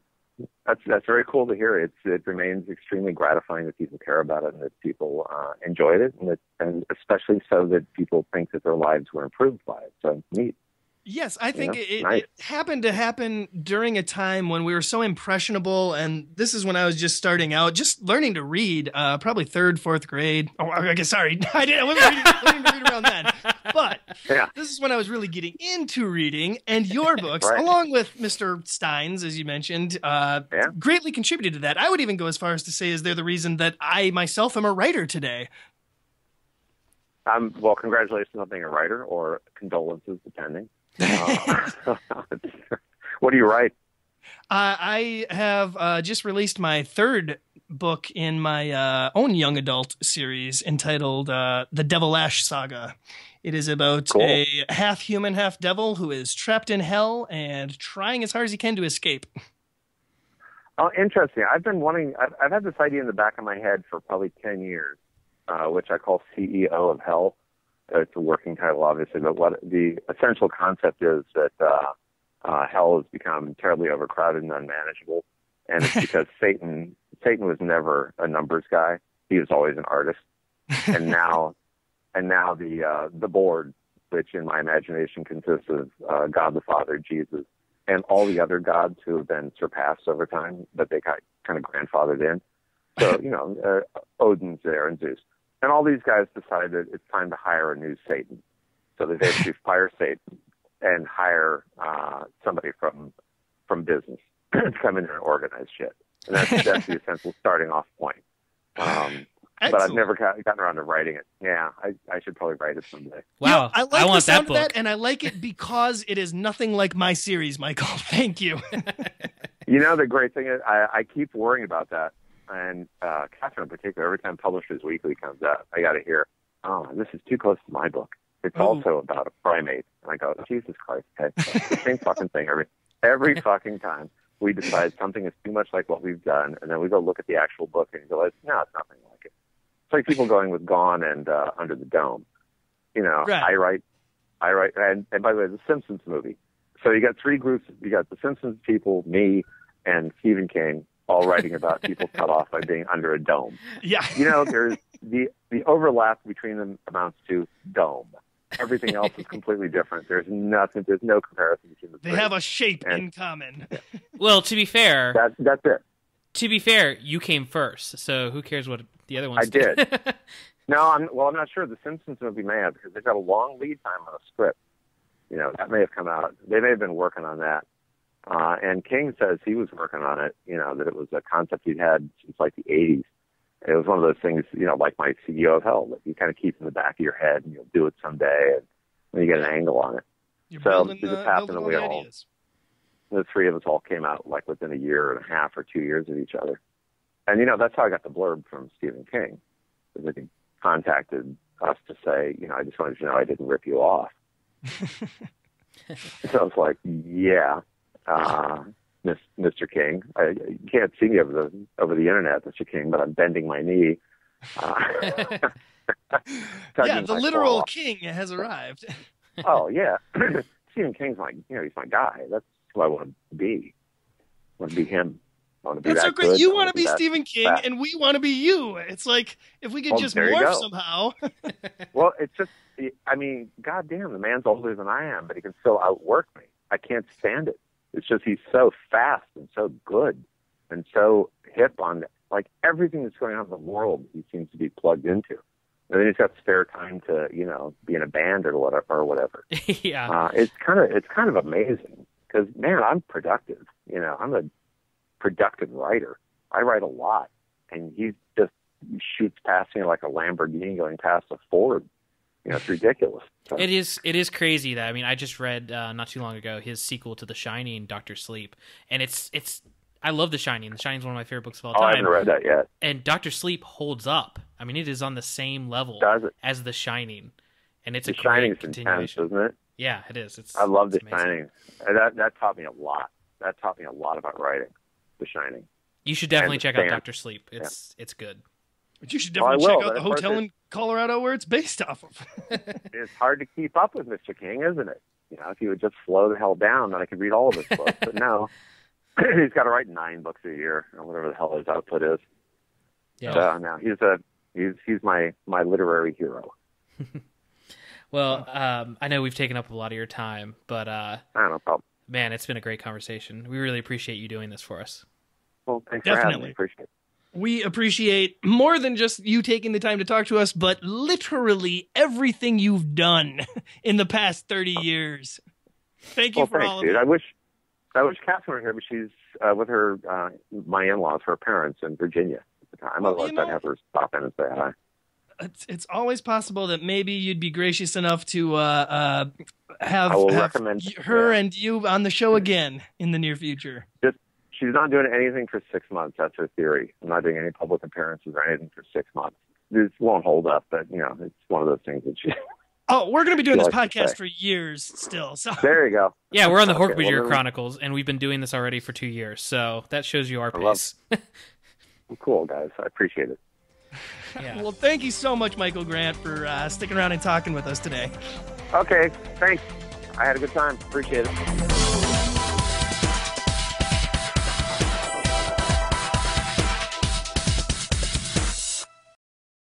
That's that's very cool to hear. It's it remains extremely gratifying that people care about it and that people uh, enjoyed it, and that, and especially so that people think that their lives were improved by it. So neat. Yes, I think Yeah, it, it, nice. it happened to happen during a time when we were so impressionable, and this is when I was just starting out, just learning to read, uh, probably third, fourth grade. Oh, I guess sorry, I didn't. I wasn't reading, learning to read around then, but Yeah. this is when I was really getting into reading, and your books, Right. along with Mr. Stine's, as you mentioned, uh, Yeah. greatly contributed to that. I would even go as far as to say, is they're the reason that I myself am a writer today. Um, well, congratulations on being a writer, or condolences, depending. Uh, what do you write? Uh, I have uh, just released my third book in my uh, own young adult series entitled uh, The Devil Ash Saga. It is about Cool. a half human, half devil who is trapped in hell and trying as hard as he can to escape. Oh, interesting. I've been wanting. I've, I've had this idea in the back of my head for probably ten years, uh, which I call CEO of Hell. Uh, It's a working title, obviously, but what the essential concept is that uh, uh, Hell has become terribly overcrowded and unmanageable, and it's because Satan Satan was never a numbers guy. He was always an artist, and now and now the uh, the board, which in my imagination consists of uh, God the Father, Jesus, and all the other gods who have been surpassed over time, but they got kind of grandfathered in. So, you know, uh, Odin's there and Zeus. And all these guys decided it's time to hire a new Satan. So they basically fire Satan and hire uh, somebody from from business to come in and organize shit. And that's, that's the essential starting off point. Um, but I've never got, gotten around to writing it. Yeah, I, I should probably write it someday. You know, wow, I like want the sound that of book. that, and I like it because it is nothing like my series, Michael. Thank you. You know, the great thing is, I, I keep worrying about that. And uh, Katherine in particular, every time Publishers Weekly comes out, I got to hear, oh, this is too close to my book. It's Oh. also about a primate. And I go, Jesus Christ, the same fucking thing every, every fucking time. We decide something is too much like what we've done, and then we go look at the actual book and realize, no, it's nothing like it. It's like people going with Gone and uh, Under the Dome. You know, Right. I write, I write, and, and by the way, the Simpsons movie. So you got three groups. You got the Simpsons people, me, and Stephen King, all writing about people cut off by being under a dome. Yeah. You know, there's the the overlap between them amounts to dome. Everything else is completely different. There's nothing. There's no comparison between the They three. have a shape And- in common. Well, to be fair, that, that's it. to be fair, you came first, so who cares what the other ones I did. No, I'm well. I'm not sure. The Simpsons movie may have because they've got a long lead time on a script. You know, that may have come out. They may have been working on that. Uh, and King says he was working on it. You know, that it was a concept he'd had since like the '80s. It was one of those things, you know, like my CEO of Hell, that you kind of keep in the back of your head, and you'll do it someday, and when you get an angle on it. You're So, it just happened that we the all- ideas. the three of us all came out like within a year and a half or two years of each other. And you know, that's how I got the blurb from Stephen King. Because he contacted us to say, you know, I just wanted you to know I didn't rip you off. so I was like, yeah, uh, Mr. King. I, you can't see me over the over the internet, Mr. King, but I'm bending my knee. Uh, Yeah, the literal claw. king has arrived. Oh yeah, Stephen King's my you know he's my guy. That's who I want to be. I want to be him. I want to be That's that so great. good. You want to be Stephen King, that. and we want to be you. It's like if we could Well, just morph somehow. Well, it's just I mean, goddamn, the man's older than I am, but he can still outwork me. I can't stand it. It's just he's so fast and so good and so hip on like everything that's going on in the world. He seems to be plugged into. And then he's got spare time to you know be in a band or whatever or whatever. yeah. uh, it's kind of it's kind of amazing because man, I'm productive. You know, I'm a productive writer. I write a lot, and he just shoots past me like a Lamborghini going past a Ford. You know, it's ridiculous. So, It is it is crazy that I mean I just read uh, not too long ago his sequel to The Shining, Doctor Sleep, and it's it's I love The Shining. The Shining is one of my favorite books of all oh, I haven't read that yet. and Doctor Sleep holds up. I mean, it is on the same level as The Shining, and it's The a great Shining's intense, continuation. isn't it? Yeah, it is. It's I love The amazing. Shining. That that taught me a lot. That taught me a lot about writing. The Shining. You should definitely check out. Doctor Sleep. It's it's good. But you should definitely will, check out the hotel in Colorado where it's based off of. It's hard to keep up with Mr. King, isn't it? You know, if he would just slow the hell down, then I could read all of his books. But no, he's got to write nine books a year, or whatever the hell his output is. Yeah. So no, he's a he's he's my my literary hero. Well, um, I know we've taken up a lot of your time, but uh, I don't know. Problem. man, it's been a great conversation. We really appreciate you doing this for us. Well, thanks for having Definitely. me. Appreciate it. We appreciate more than just you taking the time to talk to us, but literally everything you've done in the past 30 years. Thank you Well, for thanks, all of dude. it. I wish I wish Katherine were here, but she's uh, with her uh, my in-laws, her parents in Virginia at the time. Well, Otherwise, I'd have her stop in and say hi. It's, it's always possible that maybe you'd be gracious enough to uh, uh, have, have her yeah. and you on the show again in the near future. She's not doing anything for six months. That's her theory. I'm not doing any public appearances or anything for six months. This won't hold up, but you know, it's one of those things that she. Oh, we're going to be doing this podcast for years still. So there you go. Yeah, we're on the Okay, Hork-Bajir well, Chronicles, and we've been doing this already for two years, so that shows you our I pace. Cool, guys. I appreciate it. yeah. Well, thank you so much, Michael Grant, for uh, sticking around and talking with us today. Okay, thanks. I had a good time. Appreciate it.